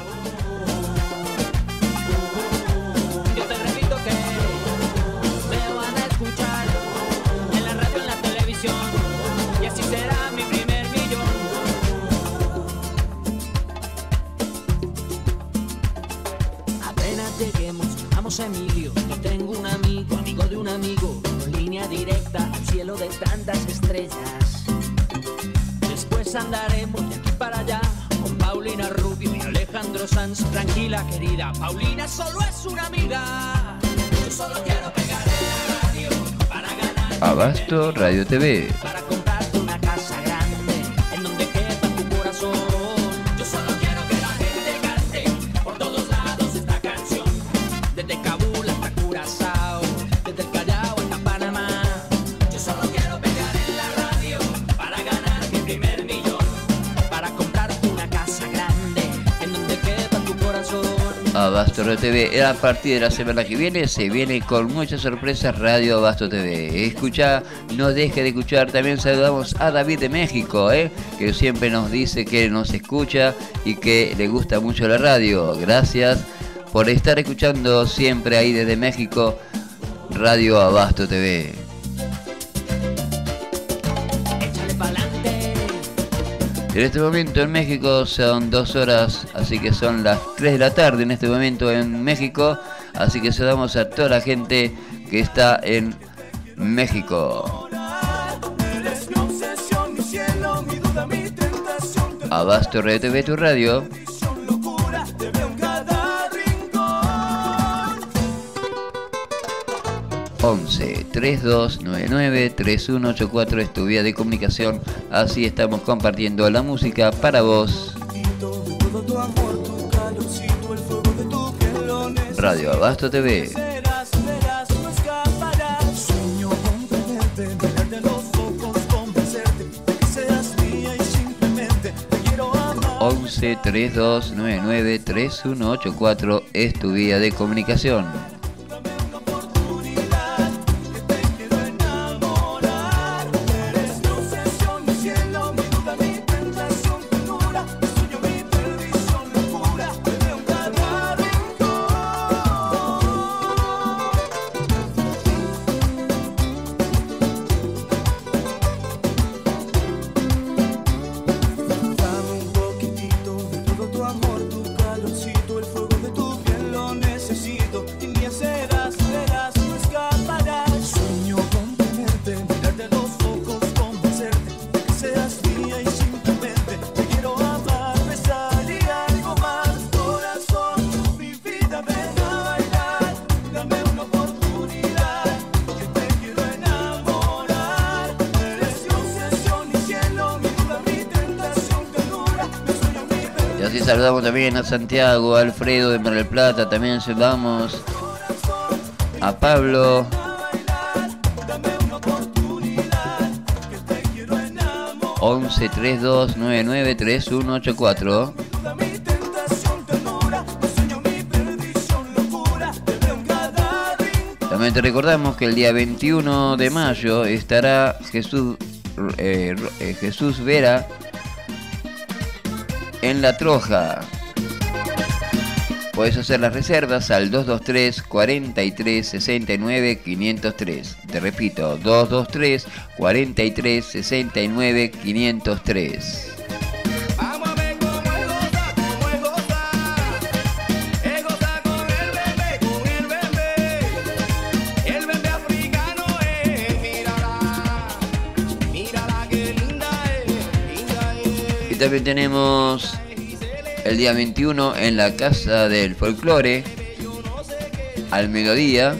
Radio TV. Abasto TV. A partir de la semana que viene se viene con muchas sorpresas Radio Abasto TV. Escucha, no deje de escuchar. También saludamos a David de México, ¿eh? que siempre nos dice que nos escucha y que le gusta mucho la radio. Gracias por estar escuchando siempre ahí desde México Radio Abasto TV. En este momento en México son dos horas, así que son las 3 de la tarde en este momento en México. Así que saludamos a toda la gente que está en México. Eres mi obsesión, mi 11 3299 3184 es tu vía de comunicación. Así estamos compartiendo la música para vos. Todo tu amor, tu calorcito, el fuego de tu piel lo Radio Abasto TV. Serás, verás, no También a Santiago, Alfredo de Mar del Plata, también saludamos a Pablo. 11 32 99 3184 También te recordamos que el día 21 de mayo estará Jesús, eh, eh, Jesús Vera en La Troja. Puedes hacer las reservas al 223 43 69 503. Te repito, 223 43 69 503. También tenemos el día 21 en la Casa del Folclore, al mediodía.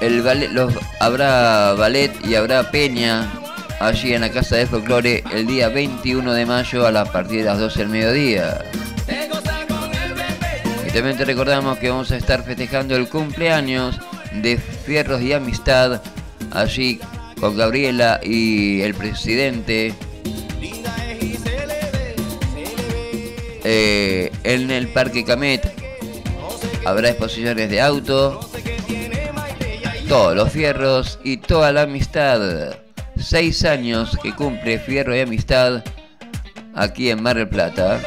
El ballet, los, habrá ballet y habrá peña allí en la Casa del Folclore el día 21 de mayo a la partir de las 12 del mediodía. Y también te recordamos que vamos a estar festejando el cumpleaños de Fierros y Amistad allí con Gabriela y el presidente eh, en el Parque Camet. Habrá exposiciones de auto, todos los fierros y toda la amistad. Seis años que cumple Fierro y Amistad aquí en Mar del Plata.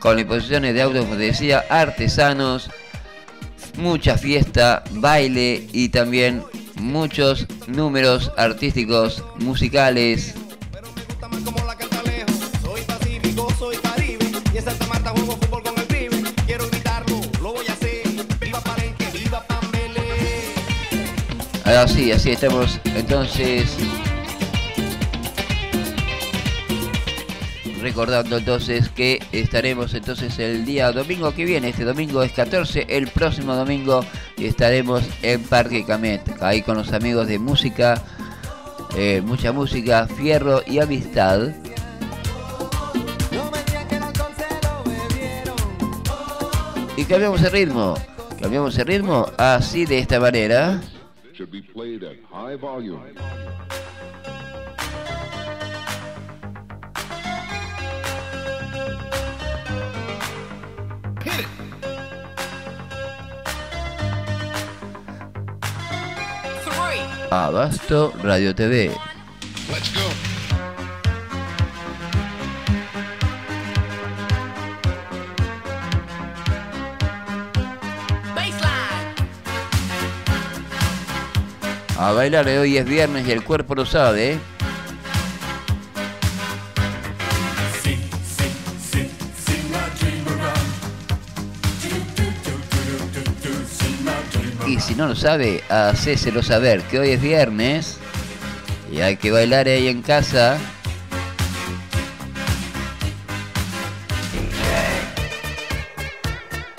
Con exposiciones de autos, como decía, artesanos, mucha fiesta, baile y también muchos números artísticos, musicales. Soy pacífico, soy caribe recordando entonces que estaremos entonces el día domingo que viene, este domingo es 14, el próximo domingo estaremos en Parque Camet, ahí con los amigos de música, eh, mucha música, fierro y amistad. Y cambiamos el ritmo, cambiamos el ritmo así de esta manera. Abasto Radio TV. Let's go. A bailar hoy es viernes y el cuerpo lo sabe. ¿eh? Si no lo sabe, hacéselo saber que hoy es viernes y hay que bailar ahí en casa.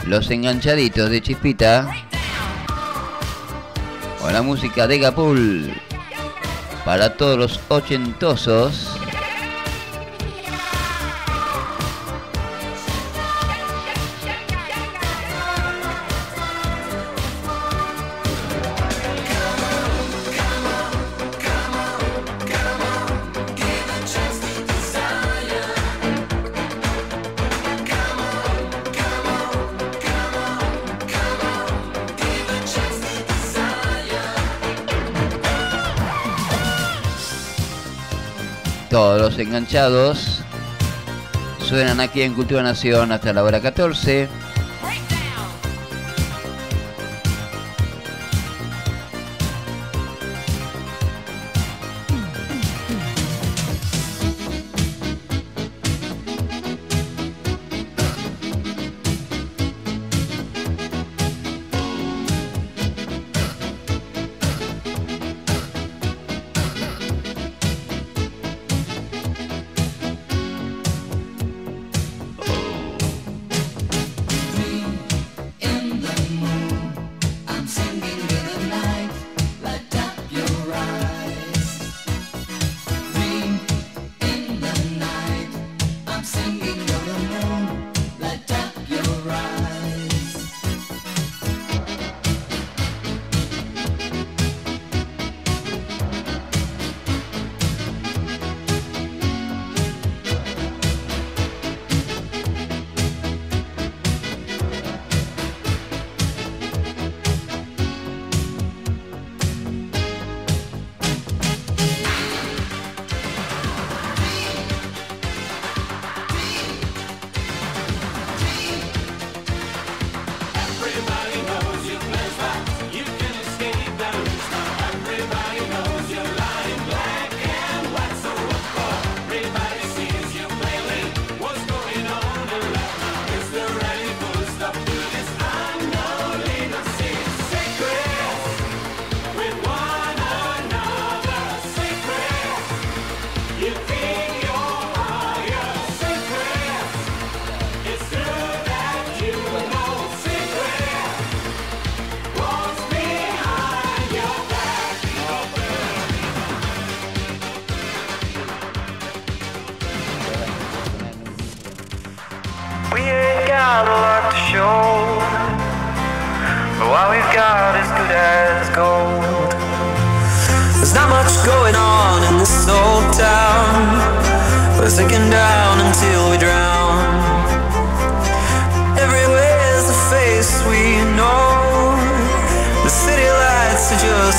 Los enganchaditos de Chispita. O la música de Gapul. Para todos los ochentosos. Suenan aquí en Cultura Nación hasta la hora 14.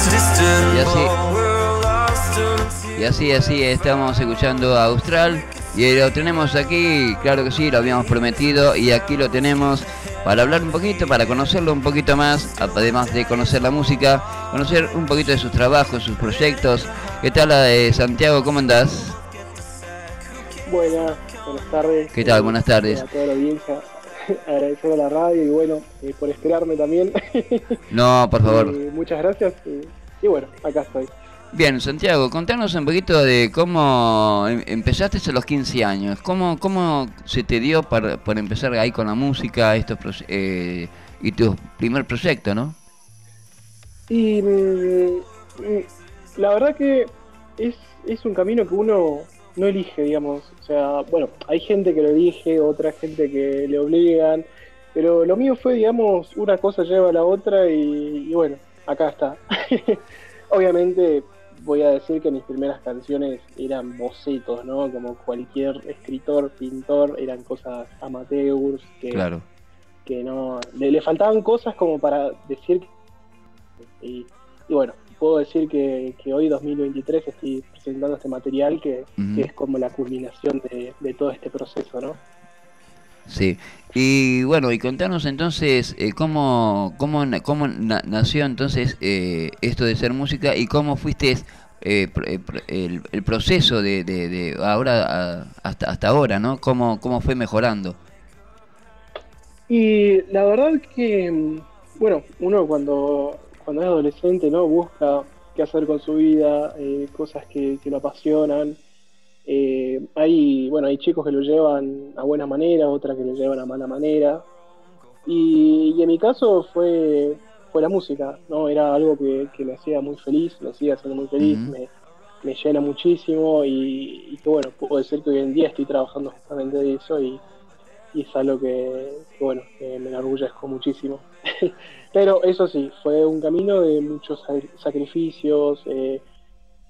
Y así, y así, así estamos escuchando a Austral. Y lo tenemos aquí, claro que sí, lo habíamos prometido. Y aquí lo tenemos para hablar un poquito, para conocerlo un poquito más. Además de conocer la música, conocer un poquito de sus trabajos, sus proyectos. ¿Qué tal, eh, Santiago? ¿Cómo andás? Buenas, buenas tardes. ¿Qué tal? Buenas tardes. A toda la audiencia. Agradecer a la radio y bueno, eh, por esperarme también. No, por favor. Eh, muchas gracias. eh, y bueno, acá estoy. Bien, Santiago, contanos un poquito de cómo em- empezaste a los 15 años. ¿Cómo, cómo se te dio para, para empezar ahí con la música estos eh, y tu primer proyecto, no? Y mm, mm, la verdad que es, es un camino que uno no elige, digamos. O sea, bueno, hay gente que lo elige, otra gente que le obligan, pero lo mío fue, digamos, una cosa lleva a la otra y, y bueno, acá está. Obviamente voy a decir que mis primeras canciones eran bocetos, ¿no? Como cualquier escritor, pintor, eran cosas amateurs que, Claro. que no le, le faltaban cosas como para decir y, y bueno puedo decir que, que hoy 2023 estoy presentando este material que, es como la culminación de, de todo este proceso, ¿no? Sí. Y bueno, y contanos entonces eh, cómo, cómo, cómo na- nació entonces eh, esto de ser música y cómo fuiste eh, pr- eh, el, el proceso de, de, de ahora a- hasta, hasta ahora, ¿no? ¿Cómo, cómo fue mejorando? Y la verdad que, mm, bueno, uno cuando, cuando es adolescente, ¿no? Busca qué hacer con su vida, eh, cosas que, que lo apasionan. Eh, hay, bueno, hay chicos que lo llevan a buena manera, otras que lo llevan a mala manera. Y, y en mi caso fue, fue la música, ¿no? Era algo que, que me hacía muy feliz, me sigue haciendo muy feliz, me, me llena muchísimo y, y que bueno, puedo decir que hoy en día estoy trabajando justamente de eso y, y es algo que, que, bueno, que me enorgullezco muchísimo. Pero eso sí, fue un camino de muchos sa- sacrificios, eh,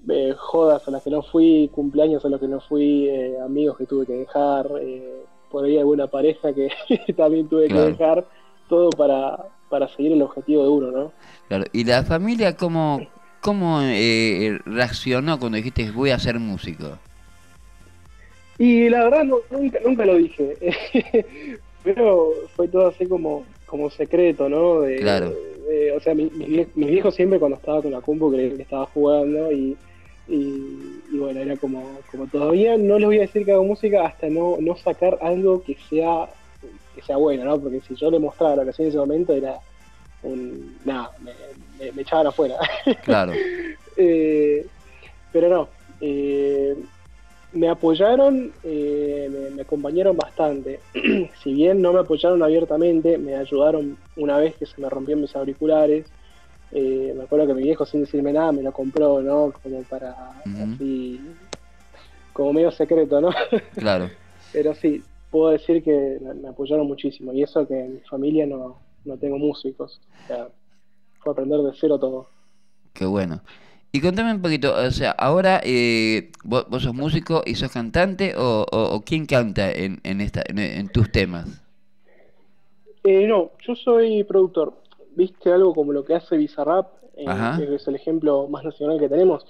eh, jodas a las que no fui, cumpleaños a los que no fui, eh, amigos que tuve que dejar, por ahí alguna pareja que también tuve Claro. que dejar, todo para, para seguir el objetivo de uno, ¿no? Claro. ¿Y la familia cómo, cómo eh, reaccionó cuando dijiste voy a ser músico? Y la verdad no- nunca, nunca lo dije, pero fue todo así como, como secreto, ¿no? De- Claro. de- o sea, mi- mis, vie- mis viejos siempre cuando estaba con la compu creían que estaba jugando y, y, y bueno, era como, como todavía no les voy a decir que hago música hasta no, no sacar algo que sea que sea bueno, ¿no? Porque si yo le mostraba lo que hacía en ese momento era un... nada, me, me- me echaban afuera. Claro. Eh, pero no, eh, me apoyaron, eh, me, me acompañaron bastante. si bien no me apoyaron abiertamente, me ayudaron una vez que se me rompieron mis auriculares. Eh, me acuerdo que mi viejo, sin decirme nada, me lo compró, ¿no? Como para así, como medio secreto, ¿no? Claro. Pero sí, puedo decir que me, me apoyaron muchísimo. Y eso que en mi familia no, no tengo músicos. O sea, fue aprender de cero todo. Qué bueno. Y contame un poquito, o sea, ahora eh, vos, vos sos músico y sos cantante o, o- o quién canta en, en, esta, en, en tus temas? Eh, no, yo soy productor. ¿Viste algo como lo que hace Bizarrap? Eh, que es el ejemplo más nacional que tenemos.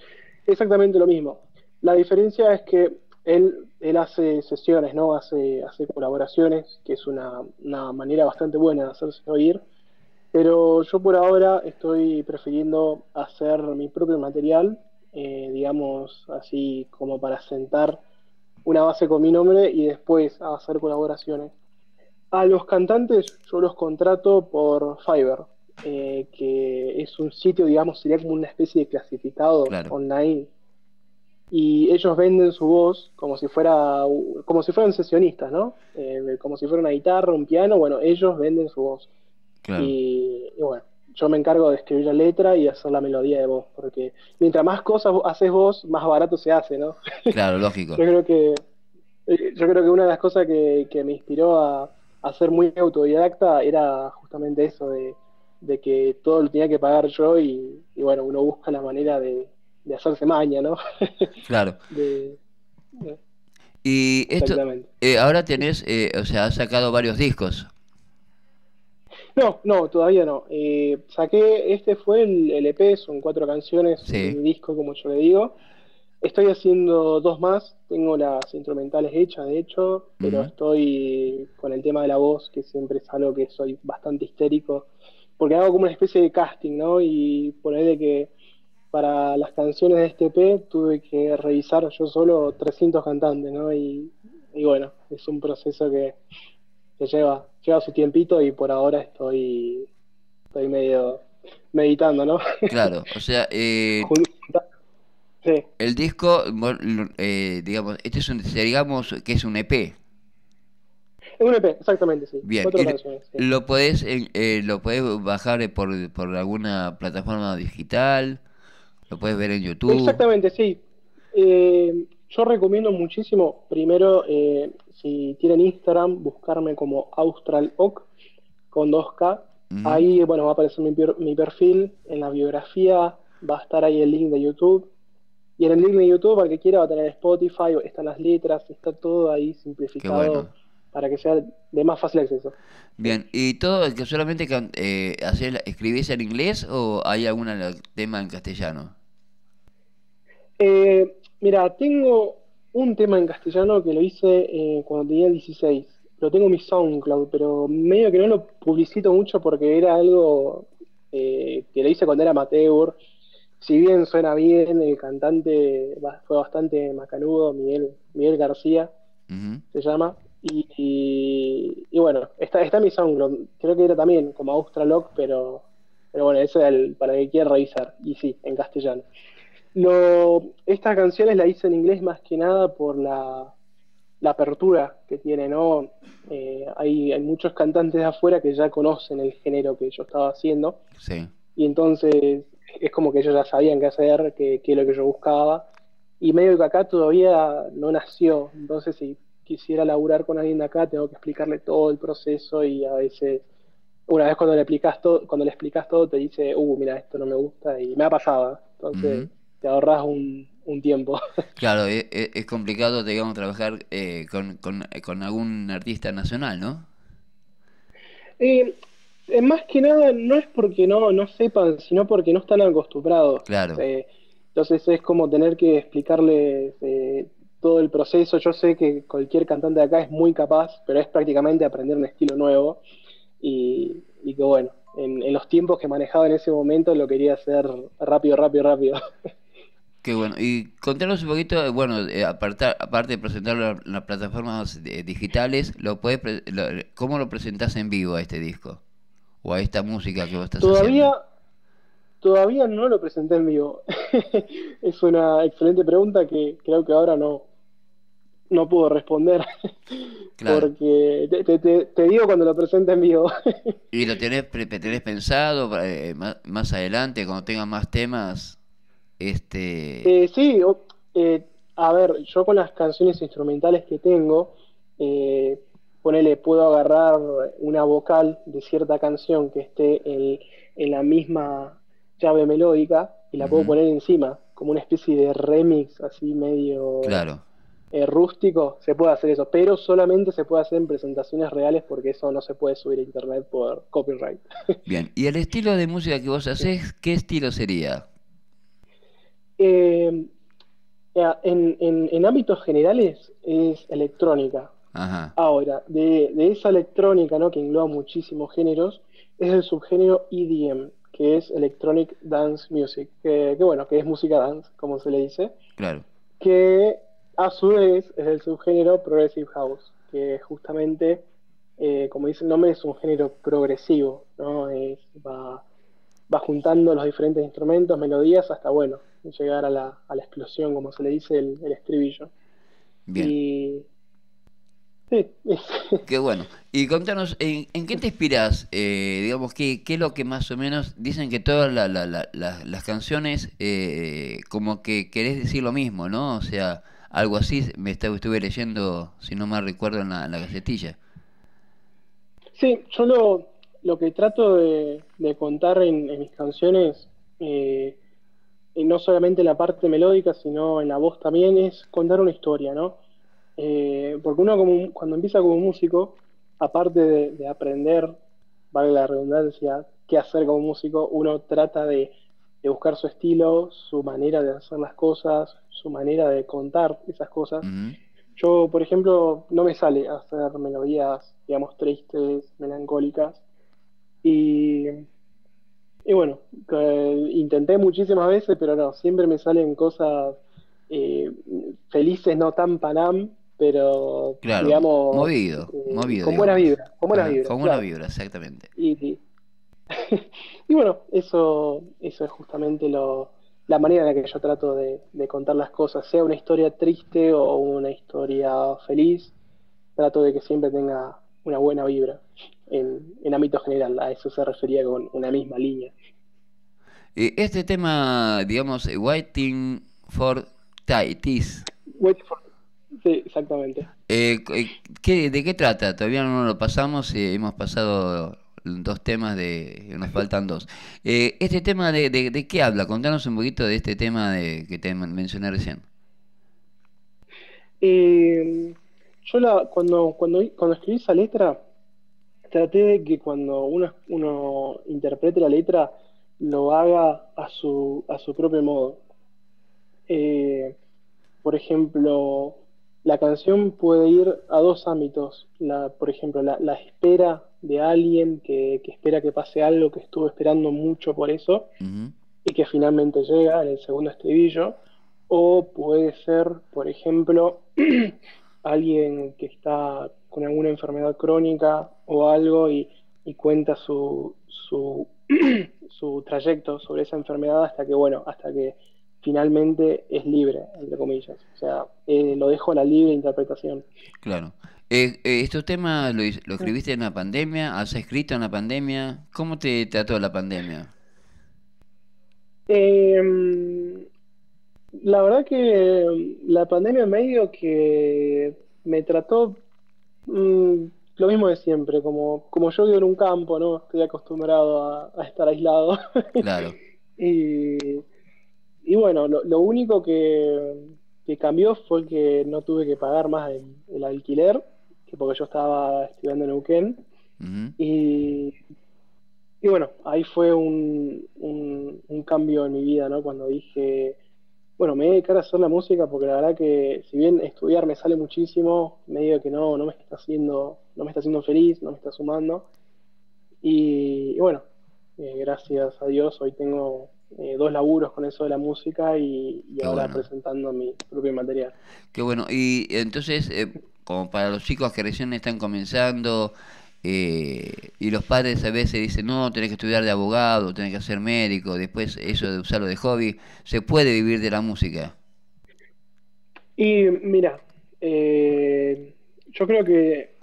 Exactamente lo mismo. La diferencia es que él, él hace sesiones, ¿no? Hace, hace colaboraciones, que es una, una manera bastante buena de hacerse oír. Pero yo por ahora estoy prefiriendo hacer mi propio material, eh, digamos así como para sentar una base con mi nombre y después hacer colaboraciones. A los cantantes yo los contrato por Fiverr, eh, que es un sitio, digamos, sería como una especie de clasificado Claro. online. Y ellos venden su voz como si fuera como si fueran sesionistas, ¿no? Eh, como si fuera una guitarra, un piano, bueno, ellos venden su voz. Claro. Y, y bueno, yo me encargo de escribir la letra y hacer la melodía de voz, porque mientras más cosas haces vos, más barato se hace, ¿no? Claro, lógico. Yo creo que eh, yo creo que una de las cosas que, que me inspiró a, a ser muy autodidacta era justamente eso de, de que todo lo tenía que pagar yo y, y bueno, uno busca la manera de, de hacerse maña, ¿no? Claro. De- de- Y esto, eh, ahora tenés, eh, o sea, has sacado varios discos. No, no, todavía no. Eh, saqué, este fue el, el EP, son cuatro canciones, Sí. un disco como yo le digo. Estoy haciendo dos más, tengo las instrumentales hechas de hecho, pero estoy con el tema de la voz, que siempre es algo que soy bastante histérico, porque hago como una especie de casting, ¿no? Y ponerle que para las canciones de este EP tuve que revisar yo solo 300 cantantes, ¿no? Y, y bueno, es un proceso que, que lleva, lleva su tiempito y por ahora estoy, estoy medio meditando, ¿no? Claro, o sea, eh, Sí. el disco, eh, digamos, este es un, digamos que es un EP. Es un EP, exactamente, sí. Bien, y lo- canciones, sí. lo podés, eh, eh, lo podés bajar por, por alguna plataforma digital, lo podés ver en YouTube. Exactamente, sí. Eh, yo recomiendo muchísimo, primero, eh, si tienen Instagram, buscarme como AustralOc con 2K. Ujú. Ahí, bueno, va a aparecer mi, mi perfil. En la biografía va a estar ahí el link de YouTube. Y en el link de YouTube, al que quiera, va a tener Spotify, están las letras, está todo ahí simplificado bueno. para que sea de más fácil acceso. Bien, ¿y todo que solamente eh, la- escribís en inglés o hay algún tema en castellano? Eh, mira, tengo un tema en castellano que lo hice eh, cuando tenía 16. Lo tengo en mi SoundCloud, pero medio que no lo publicito mucho porque era algo eh, que lo hice cuando era amateur. Si bien suena bien, el cantante fue bastante macanudo, Miguel, Miguel García se llama. Y, y- y bueno, está, está en mi SoundCloud. Creo que era también como Australock, pero, pero bueno, eso es el, para el que quiera revisar. Y sí, en castellano. Lo, estas canciones las hice en inglés más que nada por la, la apertura que tiene, ¿no? Eh, hay, hay muchos cantantes de afuera que ya conocen el género que yo estaba haciendo Sí. y entonces es como que ellos ya sabían qué hacer, qué, qué es lo que yo buscaba y medio que acá todavía no nació, entonces si quisiera laburar con alguien de acá tengo que explicarle todo el proceso y a veces una vez cuando le explicas todo, cuando le explicas todo te dice, uh, mira, esto no me gusta y me ha pasado, entonces Ujú. Te ahorras un, un tiempo. Claro, e- e- es, complicado, digamos, trabajar eh, con, con, con algún artista nacional, ¿no? Eh, eh, más que nada no es porque no, no sepan, sino porque no están acostumbrados. Claro. Eh, entonces es como tener que explicarles eh, todo el proceso. Yo sé que cualquier cantante de acá es muy capaz, pero es prácticamente aprender un estilo nuevo. Y, y que bueno, en, en los tiempos que manejaba en ese momento lo quería hacer rápido, rápido, rápido. Qué bueno. Y contanos un poquito, eh, bueno, eh, apartar- aparte de presentarlo en las plataformas eh, digitales, lo puedes pre- lo- ¿cómo lo presentás en vivo a este disco? O a esta música que vos estás Todavía, todavía no lo presenté en vivo. es una excelente pregunta que creo que ahora no, no puedo responder. Claro. Porque te, te- digo cuando lo presente en vivo. haciendo? ¿Y lo tenés, tenés pensado eh, más, más adelante, cuando tengas más temas? Este... Eh, sí, eh, a ver, yo con las canciones instrumentales que tengo, eh, ponele, puedo agarrar una vocal de cierta canción que esté en, en la misma llave melódica y la puedo poner encima, como una especie de remix así medio Claro. eh, rústico, se puede hacer eso, pero solamente se puede hacer en presentaciones reales porque eso no se puede subir a internet por copyright. Bien. ¿Y el estilo de música que vos haces, qué estilo sería? Eh, en, en- en ámbitos generales es electrónica. Ajá. Ahora, de, de esa electrónica, ¿no? que engloba muchísimos géneros, es el subgénero EDM, que es Electronic Dance Music, que, que bueno, que es música dance, como se le dice, Claro. que a su vez es el subgénero Progressive House, que justamente, eh, como dice el nombre, es un género progresivo, ¿no? Es, va, va juntando los diferentes instrumentos, melodías, hasta, bueno, llegar a la, a la explosión, como se le dice, el, el estribillo. Bien. Y... Sí, Qué bueno. Y contanos, ¿en, en qué te inspiras? Eh, digamos, ¿qué, ¿qué es lo que más o menos dicen que todas la- la- la- la- las canciones eh, como que querés decir lo mismo, ¿no? O sea, algo así me está- estuve leyendo, si no mal recuerdo, en la, en la gacetilla. Sí, yo lo, lo que trato de, de contar en, en mis canciones, eh, y no solamente en la parte melódica, sino en la voz también, es contar una historia, ¿no? Eh, porque uno como, cuando empieza como músico, aparte de, de aprender, vale la redundancia, qué hacer como músico, uno trata de, de buscar su estilo, su manera de hacer las cosas, su manera de contar esas cosas. Yo, por ejemplo, no me sale hacer melodías, digamos, tristes, melancólicas. Y, y bueno, intenté muchísimas veces, pero no, siempre me salen cosas eh, felices, no tan panam, pero Claro, digamos, movido, eh, movido. con buena vibra, con buena vibra. Con buena claro. vibra, exactamente. Y, y- y bueno, eso, eso es justamente lo, la manera en la que yo trato de, de contar las cosas, sea una historia triste o una historia feliz, trato de que siempre tenga una buena vibra en, en ámbito general, a eso se refería con una misma línea. Este tema, digamos, eh, Waiting for Tighties, Wait for- Sí, exactamente. eh, eh, ¿qué- ¿de qué trata? Todavía no lo pasamos, eh, hemos pasado dos temas de... nos faltan dos. Eh, ¿Este tema de, de, de qué habla? Contanos un poquito de este tema de, que te men- mencioné recién. Eh, yo la, cuando, cuando, cuando escribí esa letra, traté de que cuando uno, uno interprete la letra, lo haga a su, a su propio modo. Eh, por ejemplo, la canción puede ir a dos ámbitos. La, por ejemplo, la, la espera de alguien que, que espera que pase algo, que estuvo esperando mucho por eso, y que finalmente llega en el segundo estribillo. O puede ser, por ejemplo, alguien que está con alguna enfermedad crónica o algo y, y cuenta su, su, su trayecto sobre esa enfermedad hasta que, bueno, hasta que finalmente es libre, entre comillas. O sea, eh, lo dejo a la libre interpretación. Claro. Eh, eh, ¿Estos temas lo, lo escribiste en la pandemia? ¿Has escrito en la pandemia? ¿Cómo te trató la pandemia? Eh, la verdad que la pandemia medio que me trató mm, lo mismo de siempre, como, como yo vivo en un campo, ¿no? Estoy acostumbrado a, a estar aislado. Claro. y, y bueno, lo, lo único que, que cambió fue que no tuve que pagar más el, el alquiler, que porque yo estaba estudiando en Neuquén. Y, y bueno, ahí fue un, un, un cambio en mi vida, ¿no? Cuando dije, bueno, me voy a dedicar a hacer la música porque la verdad que si bien estudiar me sale muchísimo, medio que no, no me está haciendo, no me está haciendo feliz, no me está sumando. Y, y bueno, eh, gracias a Dios hoy tengo eh, dos laburos con eso de la música y, ahora bueno. presentando mi propio material. Qué bueno. Y entonces, eh, como para los chicos que recién están comenzando, eh, y los padres a veces dicen, no, tenés que estudiar de abogado, tenés que ser médico, después eso de usarlo de hobby, ¿se puede vivir de la música? Y mira, eh, yo creo que,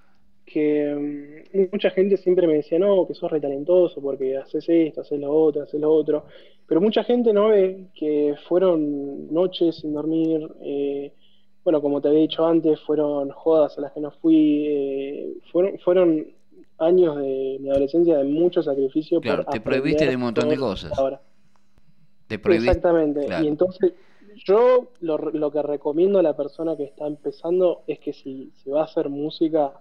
que mm, mucha gente siempre me decía, no, que sos re talentoso porque haces esto, haces lo otro, haces lo otro. Pero mucha gente no ve que fueron noches sin dormir. eh, bueno, como te había dicho antes, fueron jodas a las que no fui. eh, fueron, fueron años de mi adolescencia de mucho sacrificio Claro, por te prohibiste de un montón de cosas. ahora. Te prohibiste. Exactamente. Claro. Y entonces yo lo, lo que recomiendo a la persona que está empezando es que si, si va a hacer música,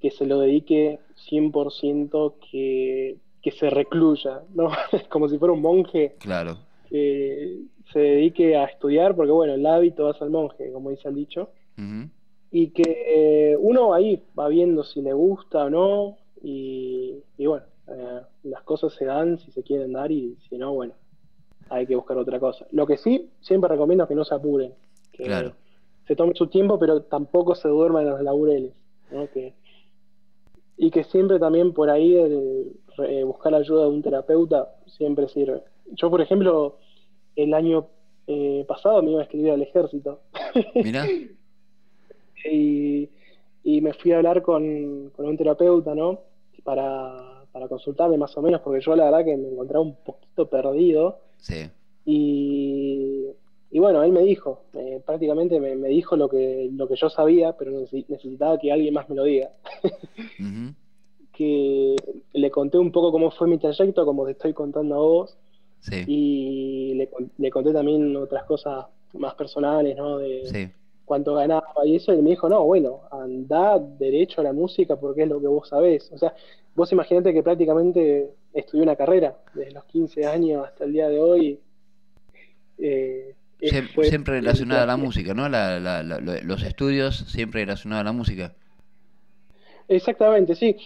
que se lo dedique 100%, que, que se recluya, ¿no? Como si fuera un monje, Claro. que se dedique a estudiar, porque bueno, el hábito hace al monje, como dice el dicho, Ujú. Y que eh, uno ahí va viendo si le gusta o no, y, y bueno, eh, las cosas se dan si se quieren dar, y si no, bueno, hay que buscar otra cosa. Lo que sí, siempre recomiendo es que no se apuren, que Claro. se tomen su tiempo, pero tampoco se duerman en los laureles, ¿no? Que, y que siempre también por ahí el, re- buscar la ayuda de un terapeuta siempre sirve. Yo, por ejemplo, el año eh, pasado me iba a escribir al ejército. Mirá. y, y me fui a hablar con, con un terapeuta, ¿no? Para, para consultarme más o menos, porque yo la verdad que me encontraba un poquito perdido. Sí. Y, y bueno, él me dijo, eh, prácticamente me, me dijo lo que, lo que yo sabía, pero necesi- necesitaba que alguien más me lo diga. Que le conté un poco cómo fue mi trayecto, como te estoy contando a vos, Sí. y le, le conté también otras cosas más personales, ¿no? De Sí. Cuánto ganaba y eso, y me dijo, no, bueno, anda derecho a la música porque es lo que vos sabés. O sea, vos imaginate que prácticamente estudié una carrera, desde los 15 años hasta el día de hoy. eh, fue- siempre relacionada a la música, ¿no? La- la- la- lo- los estudios siempre relacionados a la música. Exactamente, sí.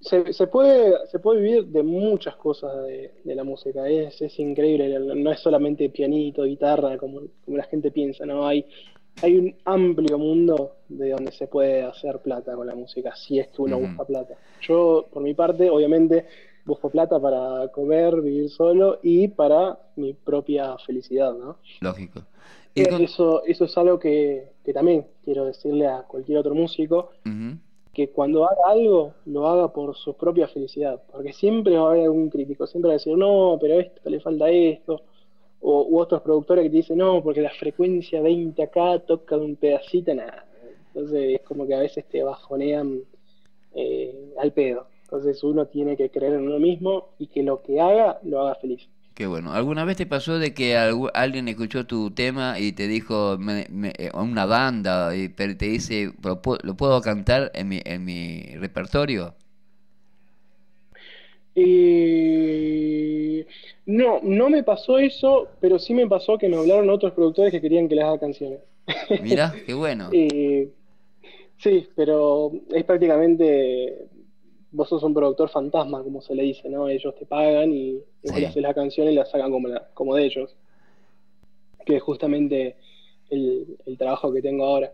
Se, se puede, se puede vivir de muchas cosas de, de la música, es, es increíble, no es solamente pianito, guitarra, como, como la gente piensa, ¿no? Hay, hay un amplio mundo de donde se puede hacer plata con la música, si es que uno busca plata. Yo, por mi parte, obviamente, busco plata para comer, vivir solo y para mi propia felicidad, ¿no? Lógico. Eh, Eso, eso es algo que, que también quiero decirle a cualquier otro músico, que cuando haga algo, lo haga por su propia felicidad. Porque siempre va a haber algún crítico, siempre va a decir, no, pero esto le falta esto. O, u otros productores que te dicen, no, porque la frecuencia 20 acá toca un pedacito, nada. Entonces es como que a veces te bajonean eh, al pedo. Entonces uno tiene que creer en uno mismo y que lo que haga, lo haga feliz. Qué bueno. ¿Alguna vez te pasó de que algu- alguien escuchó tu tema y te dijo, me, me- eh, una banda, y, pero te dice, ¿lo, pu- lo puedo cantar en mi, en mi repertorio? Y no, no me pasó eso, pero sí me pasó que me hablaron otros productores que querían que les haga canciones. Mira, qué bueno. Y, sí, pero es prácticamente, vos sos un productor fantasma, como se le dice, ¿no? Ellos te pagan y vos Sí. le haces la canción y la sacan como, la- como de ellos. Que es justamente el, el trabajo que tengo ahora.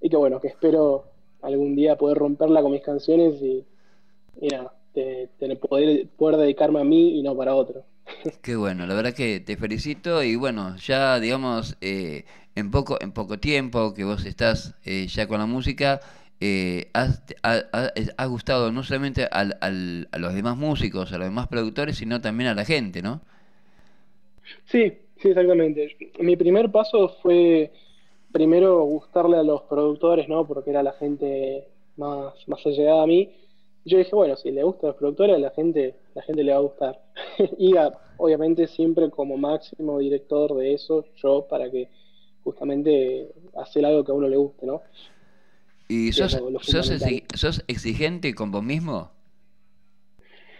Y que bueno, que espero algún día poder romperla con mis canciones y, y nada, te- te- poder, poder dedicarme a mí y no para otro. Qué bueno, la verdad que te felicito y bueno, ya digamos, eh, en poco en poco tiempo que vos estás eh, ya con la música, eh, has, ha- ha- gustado no solamente al, al- a los demás músicos, a los demás productores, sino también a la gente, ¿no? Sí, sí, exactamente. Mi primer paso fue primero gustarle a los productores, ¿no? Porque era la gente más, más allegada a mí. Yo dije, bueno, si le gusta a los productores, a la gente, la gente le va a gustar. y a- obviamente siempre como máximo director de eso, yo, para que justamente hacer algo que a uno le guste, ¿no? ¿Y sos, lo- lo sos, exigente con vos mismo?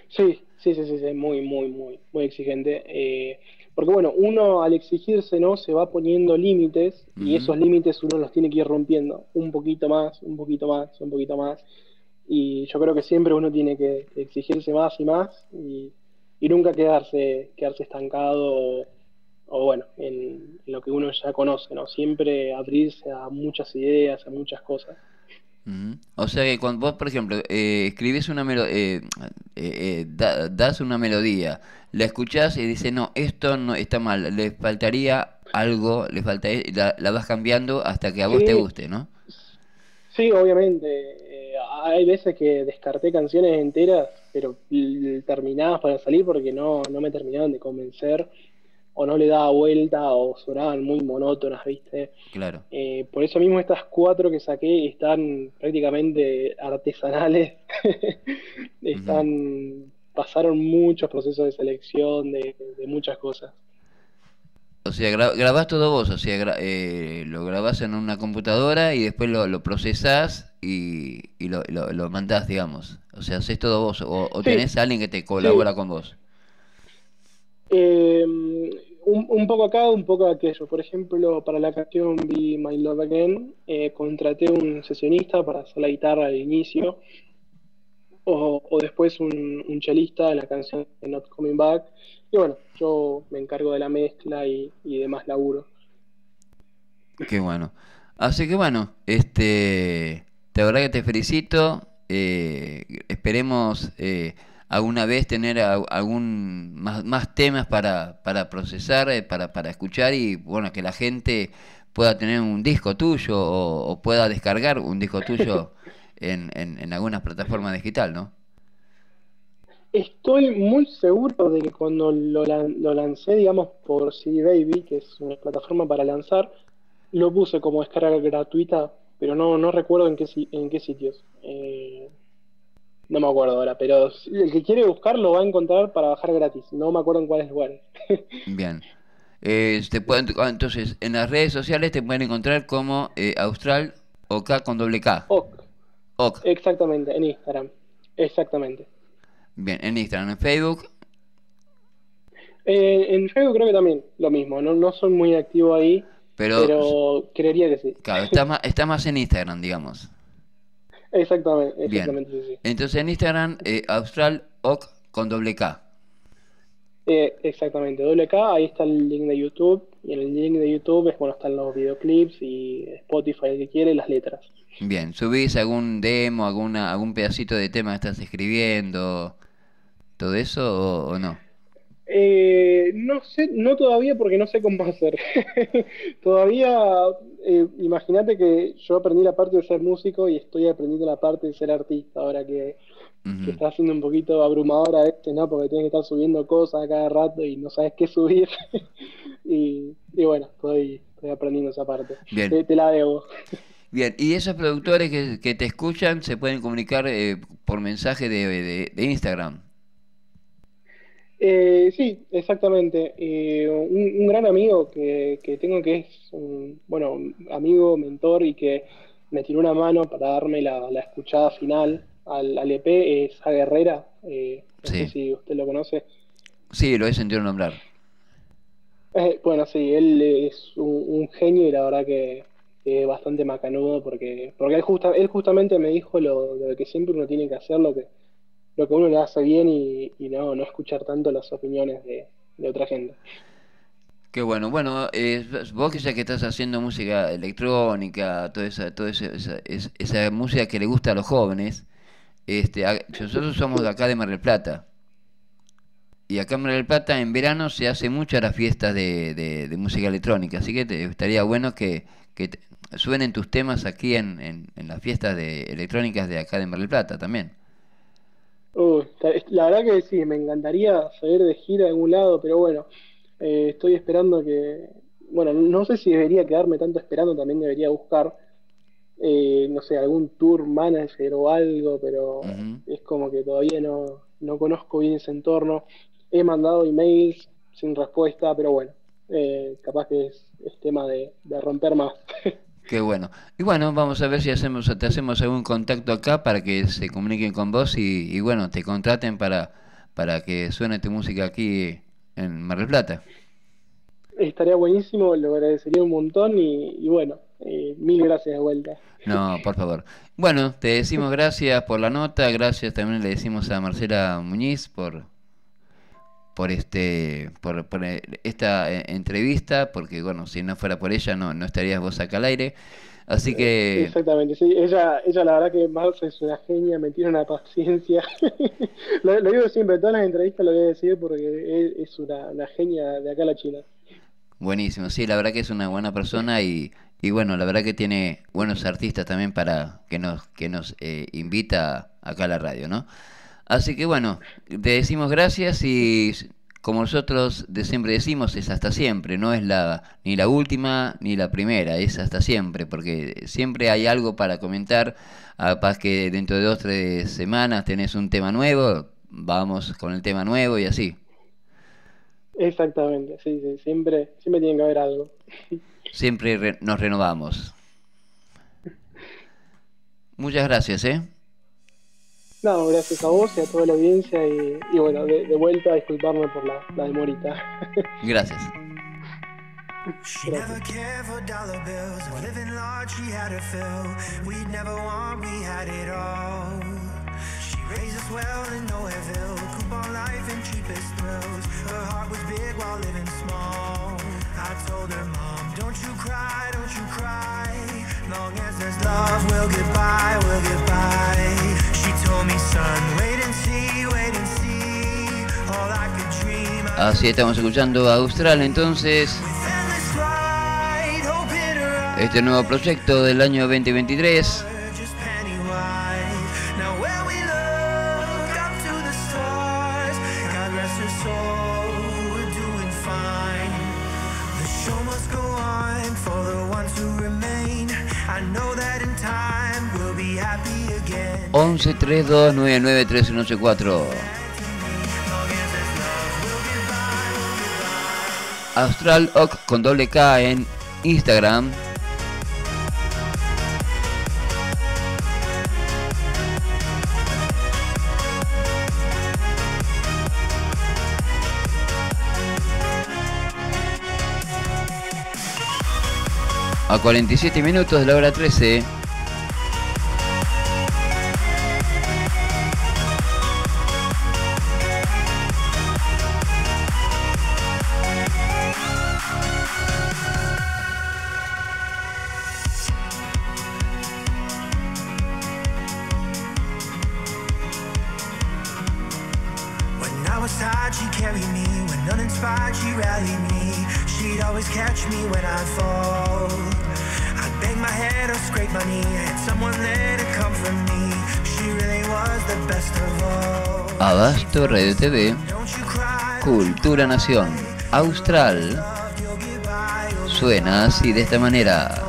Sí, sí, sí, sí, sí, muy, muy, muy, muy exigente. Eh, porque bueno, uno al exigirse, ¿no? Se va poniendo límites y esos límites uno los tiene que ir rompiendo un poquito más, un poquito más, un poquito más. Y yo creo que siempre uno tiene que que exigirse más y más y, y nunca quedarse, quedarse estancado o, o bueno, en, en lo que uno ya conoce, ¿no? Siempre abrirse a muchas ideas, a muchas cosas. Ujú. O sea que cuando vos, por ejemplo, eh, escribís una melodía, das una melodía, la escuchás y dices, no, esto no está mal, le faltaría algo, le falta, e-", y la, la vas cambiando hasta que a vos te guste, ¿no? Sí, obviamente. eh, hay veces que descarté canciones enteras, pero terminadas para salir porque no, no me terminaban de convencer, o no le daba vuelta, o sonaban muy monótonas, ¿viste? Claro. Eh, por eso mismo estas cuatro que saqué están prácticamente artesanales. Están, pasaron muchos procesos de selección, de, de muchas cosas. O sea, gra- grabás todo vos, o sea, gra- eh, lo grabás en una computadora y después lo, lo procesás y, y lo, lo, lo mandás, digamos. O sea, haces todo vos, o, o Sí. tenés a alguien que te colabora con vos. Eh, un, un poco acá, un poco aquello. Por ejemplo, para la canción Be My Love Again, eh, contraté un sesionista para hacer la guitarra al inicio, o, o después un, un chelista en la canción de Not Coming Back. Y bueno, yo me encargo de la mezcla y, y demás laburo. Qué bueno. Así que bueno, este, de verdad que te felicito. eh, esperemos eh, alguna vez tener a- algún más, más temas para, para procesar, eh, para, para escuchar y bueno, que la gente pueda tener un disco tuyo o, o pueda descargar un disco tuyo en, en, en alguna plataforma digital, ¿no? Estoy muy seguro de que cuando lo, lo lancé, digamos, por CD Baby, que es una plataforma para lanzar, lo puse como descarga gratuita, pero no, no recuerdo en qué, si- en qué sitios. Eh, no me acuerdo ahora, pero el que quiere buscar lo va a encontrar para bajar gratis. No me acuerdo en cuáles lugares. Bien. Eh, te pueden, ah, entonces, en las redes sociales te pueden encontrar como eh, Austral OK con doble K. Ok, OK. exactamente, en Instagram. Exactamente. Bien, en Instagram, en Facebook. Eh, en Facebook creo que también lo mismo. No, no soy muy activo ahí, Pero- pero, creería que sí. Claro, está más, está más en Instagram, digamos. Exactamente, Bien. exactamente, sí, sí. Entonces en Instagram, eh, Austral OK con doble K. Eh, exactamente, doble K, ahí está el link de YouTube, y en el link de YouTube es bueno están los videoclips y Spotify el que quiere, las letras. Bien, ¿subís algún demo, alguna, algún pedacito de tema que estás escribiendo? ¿Todo eso o, o no? Eh, no sé, no todavía porque no sé cómo hacer. todavía, eh, imagínate que yo aprendí la parte de ser músico y estoy aprendiendo la parte de ser artista ahora que, que está siendo un poquito abrumadora este, ¿no? Porque tienes que estar subiendo cosas a cada rato y no sabes qué subir. y, y bueno, estoy, estoy aprendiendo esa parte. Bien. Te, te la debo. Bien, y esos productores que, que te escuchan se pueden comunicar eh, por mensaje de, de- de Instagram. Eh, sí, exactamente. Eh, un, un gran amigo que, que tengo que es un, bueno, amigo, mentor y que me tiró una mano para darme la, la escuchada final al, al EP es A Guerrera. Eh, no Sí. sé si usted lo conoce. Sí, lo he sentido nombrar. Eh, bueno, sí, él es un, un genio y la verdad que, que es bastante macanudo porque, porque él, justa- él justamente me dijo lo, lo que siempre uno tiene que hacer, lo que, lo que uno le hace bien y, no, no escuchar tanto las opiniones de, de otra gente. Qué bueno. Bueno, eh, vos que ya que estás haciendo música electrónica, toda esa, toda esa, esa, es- esa música que le gusta a los jóvenes, este, nosotros somos de acá de Mar del Plata. Y acá en Mar del Plata en verano se hace muchas las fiestas de, de- música electrónica, así que te- estaría bueno que, que suenen tus temas aquí en, en, en las fiestas de electrónicas de acá de Mar del Plata también. Uh, la verdad que sí, me encantaría salir de gira a algún lado, pero bueno, eh, estoy esperando que, bueno, no sé si debería quedarme tanto esperando, también debería buscar, eh, no sé, algún tour manager o algo, pero es como que todavía no, no conozco bien ese entorno. He mandado emails sin respuesta, pero bueno, eh, capaz que es, es tema de, de romper más. Qué bueno. Y bueno, vamos a ver si hacemos, te hacemos algún contacto acá para que se comuniquen con vos y, y bueno, te contraten para, para que suene tu música aquí en Mar del Plata. Estaría buenísimo, lo agradecería un montón y, y bueno, eh, mil gracias de vuelta. No, por favor. Bueno, te decimos gracias por la nota, gracias también le decimos a Marcela Muñiz por por este por, por, eh, esta eh, entrevista, porque bueno, si no fuera por ella no no estarías vos acá al aire. Así que Exactamente, sí, ella, ella la verdad que es una genia, me tiene una paciencia. lo, lo digo siempre, todas las entrevistas lo voy a decir porque es, es una, una genia de acá a la China. Buenísimo, sí, la verdad que es una buena persona y, y bueno, la verdad que tiene buenos artistas también para que nos, que nos eh, invita acá a la radio, ¿no? Así que bueno, te decimos gracias y como nosotros de siempre decimos, es hasta siempre, no es la ni la última ni la primera, es hasta siempre, porque siempre hay algo para comentar, capaz que dentro de dos, tres semanas tenés un tema nuevo, vamos con el tema nuevo y así. Exactamente, sí, sí, siempre, siempre tiene que haber algo. Siempre re- nos renovamos. Muchas gracias, ¿eh? No, gracias a vos y a toda la audiencia y, y bueno, de, de vuelta a disculparme por la, la demorita. Gracias. She never cared for dollar bills. Of living large, she had her fill. We'd never want, we had it all. She raised us well in Noahville. Coupon life and cheapest thrills. Her heart was big while living small. I told her, Mom, don't you cry, don't you cry. Long as there's love, we'll get by, we'll get by. She told me, son, wait and see, wait and see. All I could dream of. Así estamos escuchando a Austral entonces. Este nuevo proyecto del año 2023. 11 32 99 3184. Austral Oc con doble K en Instagram. A 47 minutos de la hora 13. Nación, Austral. Suena así de esta manera.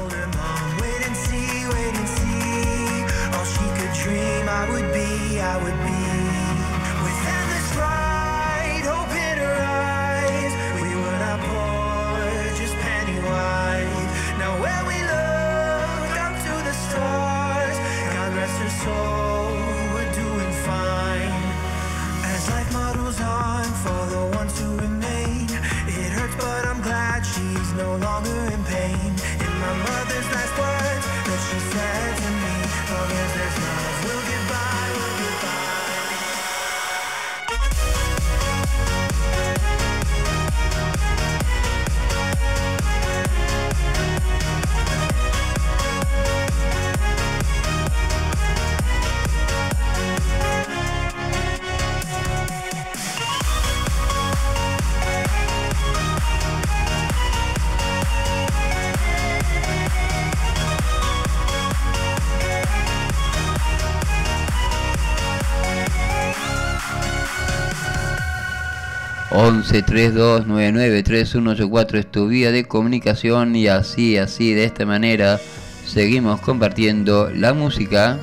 1132993184 es tu vía de comunicación y así, así, de esta manera seguimos compartiendo la música.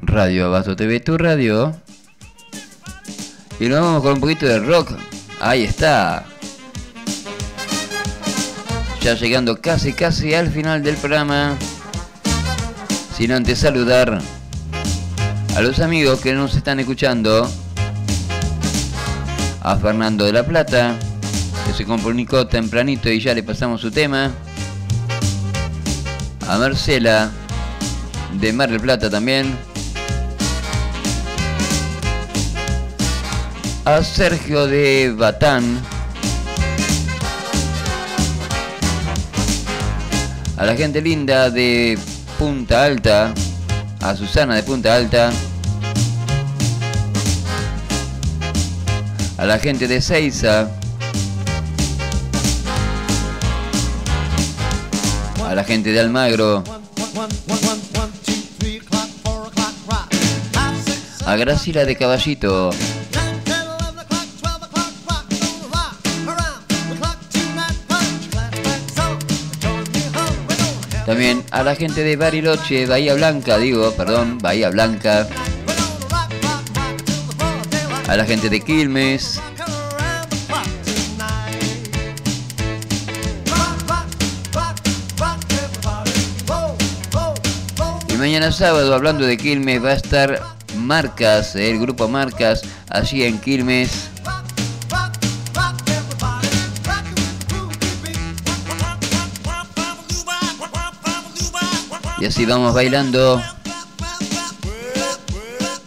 Radio Abasto TV, tu radio. Y nos vamos con un poquito de rock. Ahí está. Ya llegando casi casi al final del programa. Sin antes saludar a los amigos que nos están escuchando. A Fernando de la Plata, que se comunicó tempranito y ya le pasamos su tema. A Marcela de Mar del Plata también. A Sergio de Batán. A la gente linda de Punta Alta. A Susana de Punta Alta. A la gente de Seiza. A la gente de Almagro. A Graciela de Caballito. También a la gente de Bariloche, Bahía Blanca, digo, perdón, Bahía Blanca. A la gente de Quilmes. Y mañana sábado, hablando de Quilmes, va a estar Marcas, el grupo Marcas, allí en Quilmes. Y así vamos bailando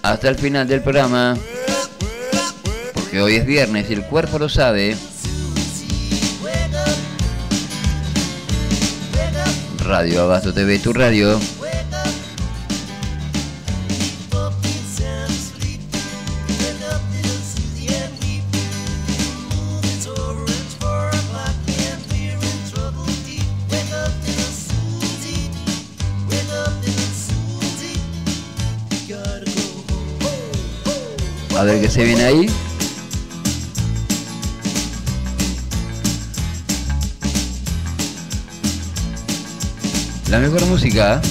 hasta el final del programa. Porque hoy es viernes y el cuerpo lo sabe. Radio Abasto TV, tu radio. Se viene ahí. La mejor música.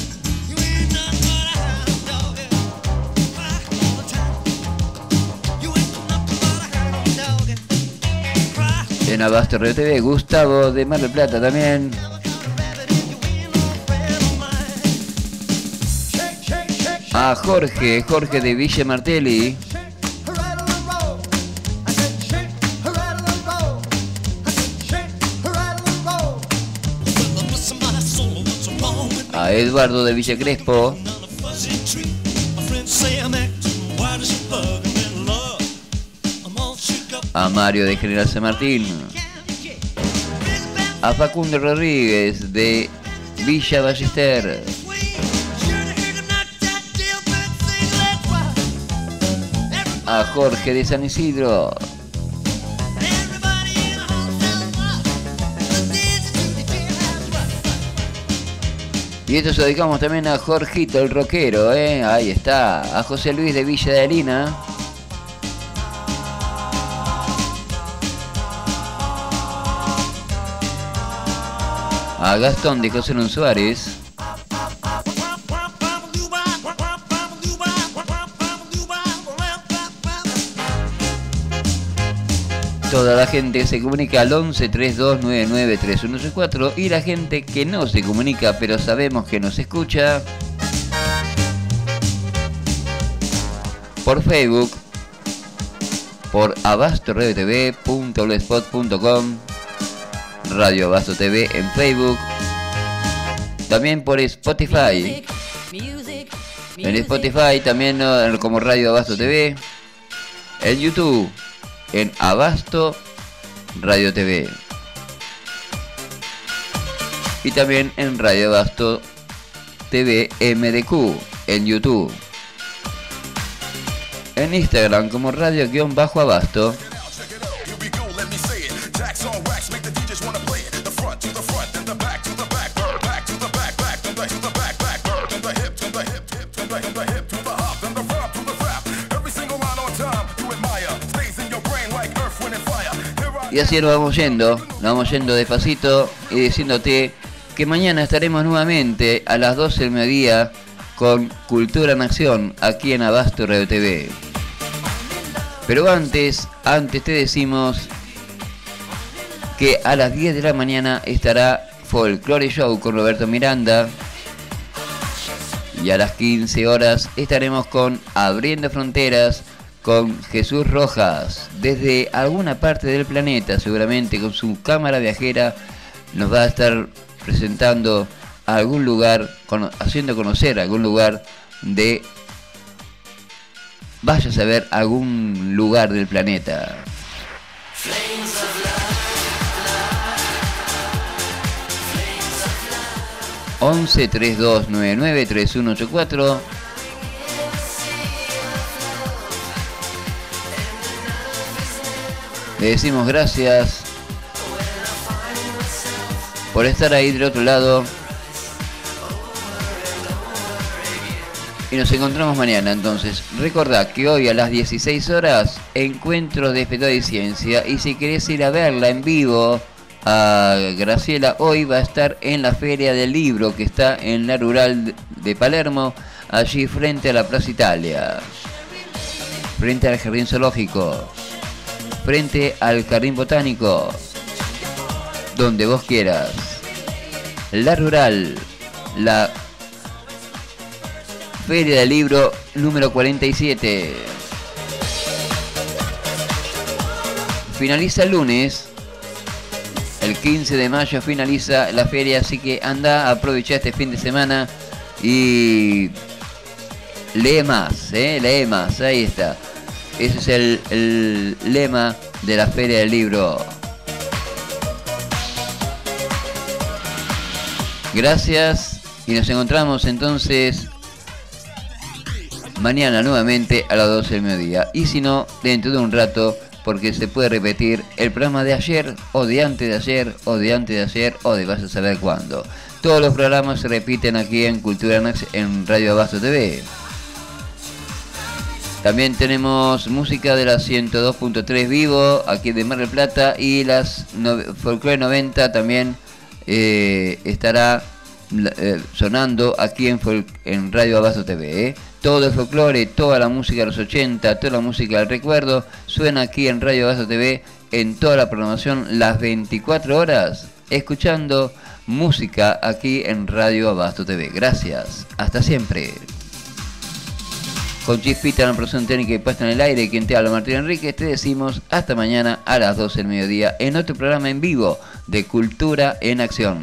En Abasto TV, Gustavo de Mar del Plata también. A Jorge, Jorge de Villa Martelli. A Eduardo de Villa Crespo. A Mario de General San Martín. A Facundo Rodríguez de Villa Ballester. A Jorge de San Isidro. Y esto se dedicamos también a Jorgito, el rockero, ¿eh? Ahí está. A José Luis de Villa de Harina. A Gastón de José Luis Suárez. toda la gente se comunica al 11 32 99 3164 y la gente que no se comunica pero sabemos que nos escucha por Facebook, por abastoradiotv.blogspot.com, Radio Abasto TV en Facebook, también por Spotify. En Spotify también como Radio Abasto TV, en YouTube en Abasto Radio TV. Y también en Radio Abasto TV MDQ en YouTube. En Instagram como radio-abasto. Y así nos vamos yendo, nos vamos yendo despacito y diciéndote que mañana estaremos nuevamente a las 12 del mediodía con Cultura en Acción aquí en Abasto Radio TV. Pero antes, antes te decimos que a las 10 de la mañana estará Folklore Show con Roberto Miranda. Y a las 15 horas estaremos con Abriendo Fronteras con Jesús Rojas. Desde alguna parte del planeta, seguramente con su cámara viajera, nos va a estar presentando algún lugar, haciendo conocer algún lugar de... Vaya a saber algún lugar del planeta. 11 3299 3184 Le decimos gracias por estar ahí del otro lado. Y nos encontramos mañana entonces. Recordá que hoy a las 16 horas encuentro de Espetada y Ciencia. Y si querés ir a verla en vivo a Graciela, hoy va a estar en la Feria del Libro que está en la Rural de Palermo, allí frente a la Plaza Italia. Frente al Jardín Zoológico. Frente al Jardín Botánico. Donde vos quieras. La Rural. La Feria del Libro número 47. Finaliza el lunes. El 15 de mayo finaliza la feria, así que anda, aprovecha este fin de semana y lee más, ¿eh? lee más, ahí está. Ese es el, el lema de la Feria del Libro. Gracias y nos encontramos entonces mañana nuevamente a las 12 del mediodía. Y si no, dentro de un rato, porque se puede repetir el programa de ayer, o de antes de ayer, o de antes de ayer, o de vas a saber cuándo. Todos los programas se repiten aquí en Cultura Nax en Radio Abasto TV. También tenemos música de la 102.3 vivo, aquí de Mar del Plata, y las no- Folklore 90 también eh, estará eh, sonando aquí en, en Radio Abasto TV. ¿eh? Todo el folclore, toda la música de los 80, toda la música del recuerdo, suena aquí en Radio Abasto TV en toda la programación las 24 horas, escuchando música aquí en Radio Abasto TV. Gracias, hasta siempre. Con Chispita en la producción técnica y puesta en el aire, quien te habla Martín Enrique, te decimos hasta mañana a las 12 del mediodía en otro programa en vivo de Cultura en Acción.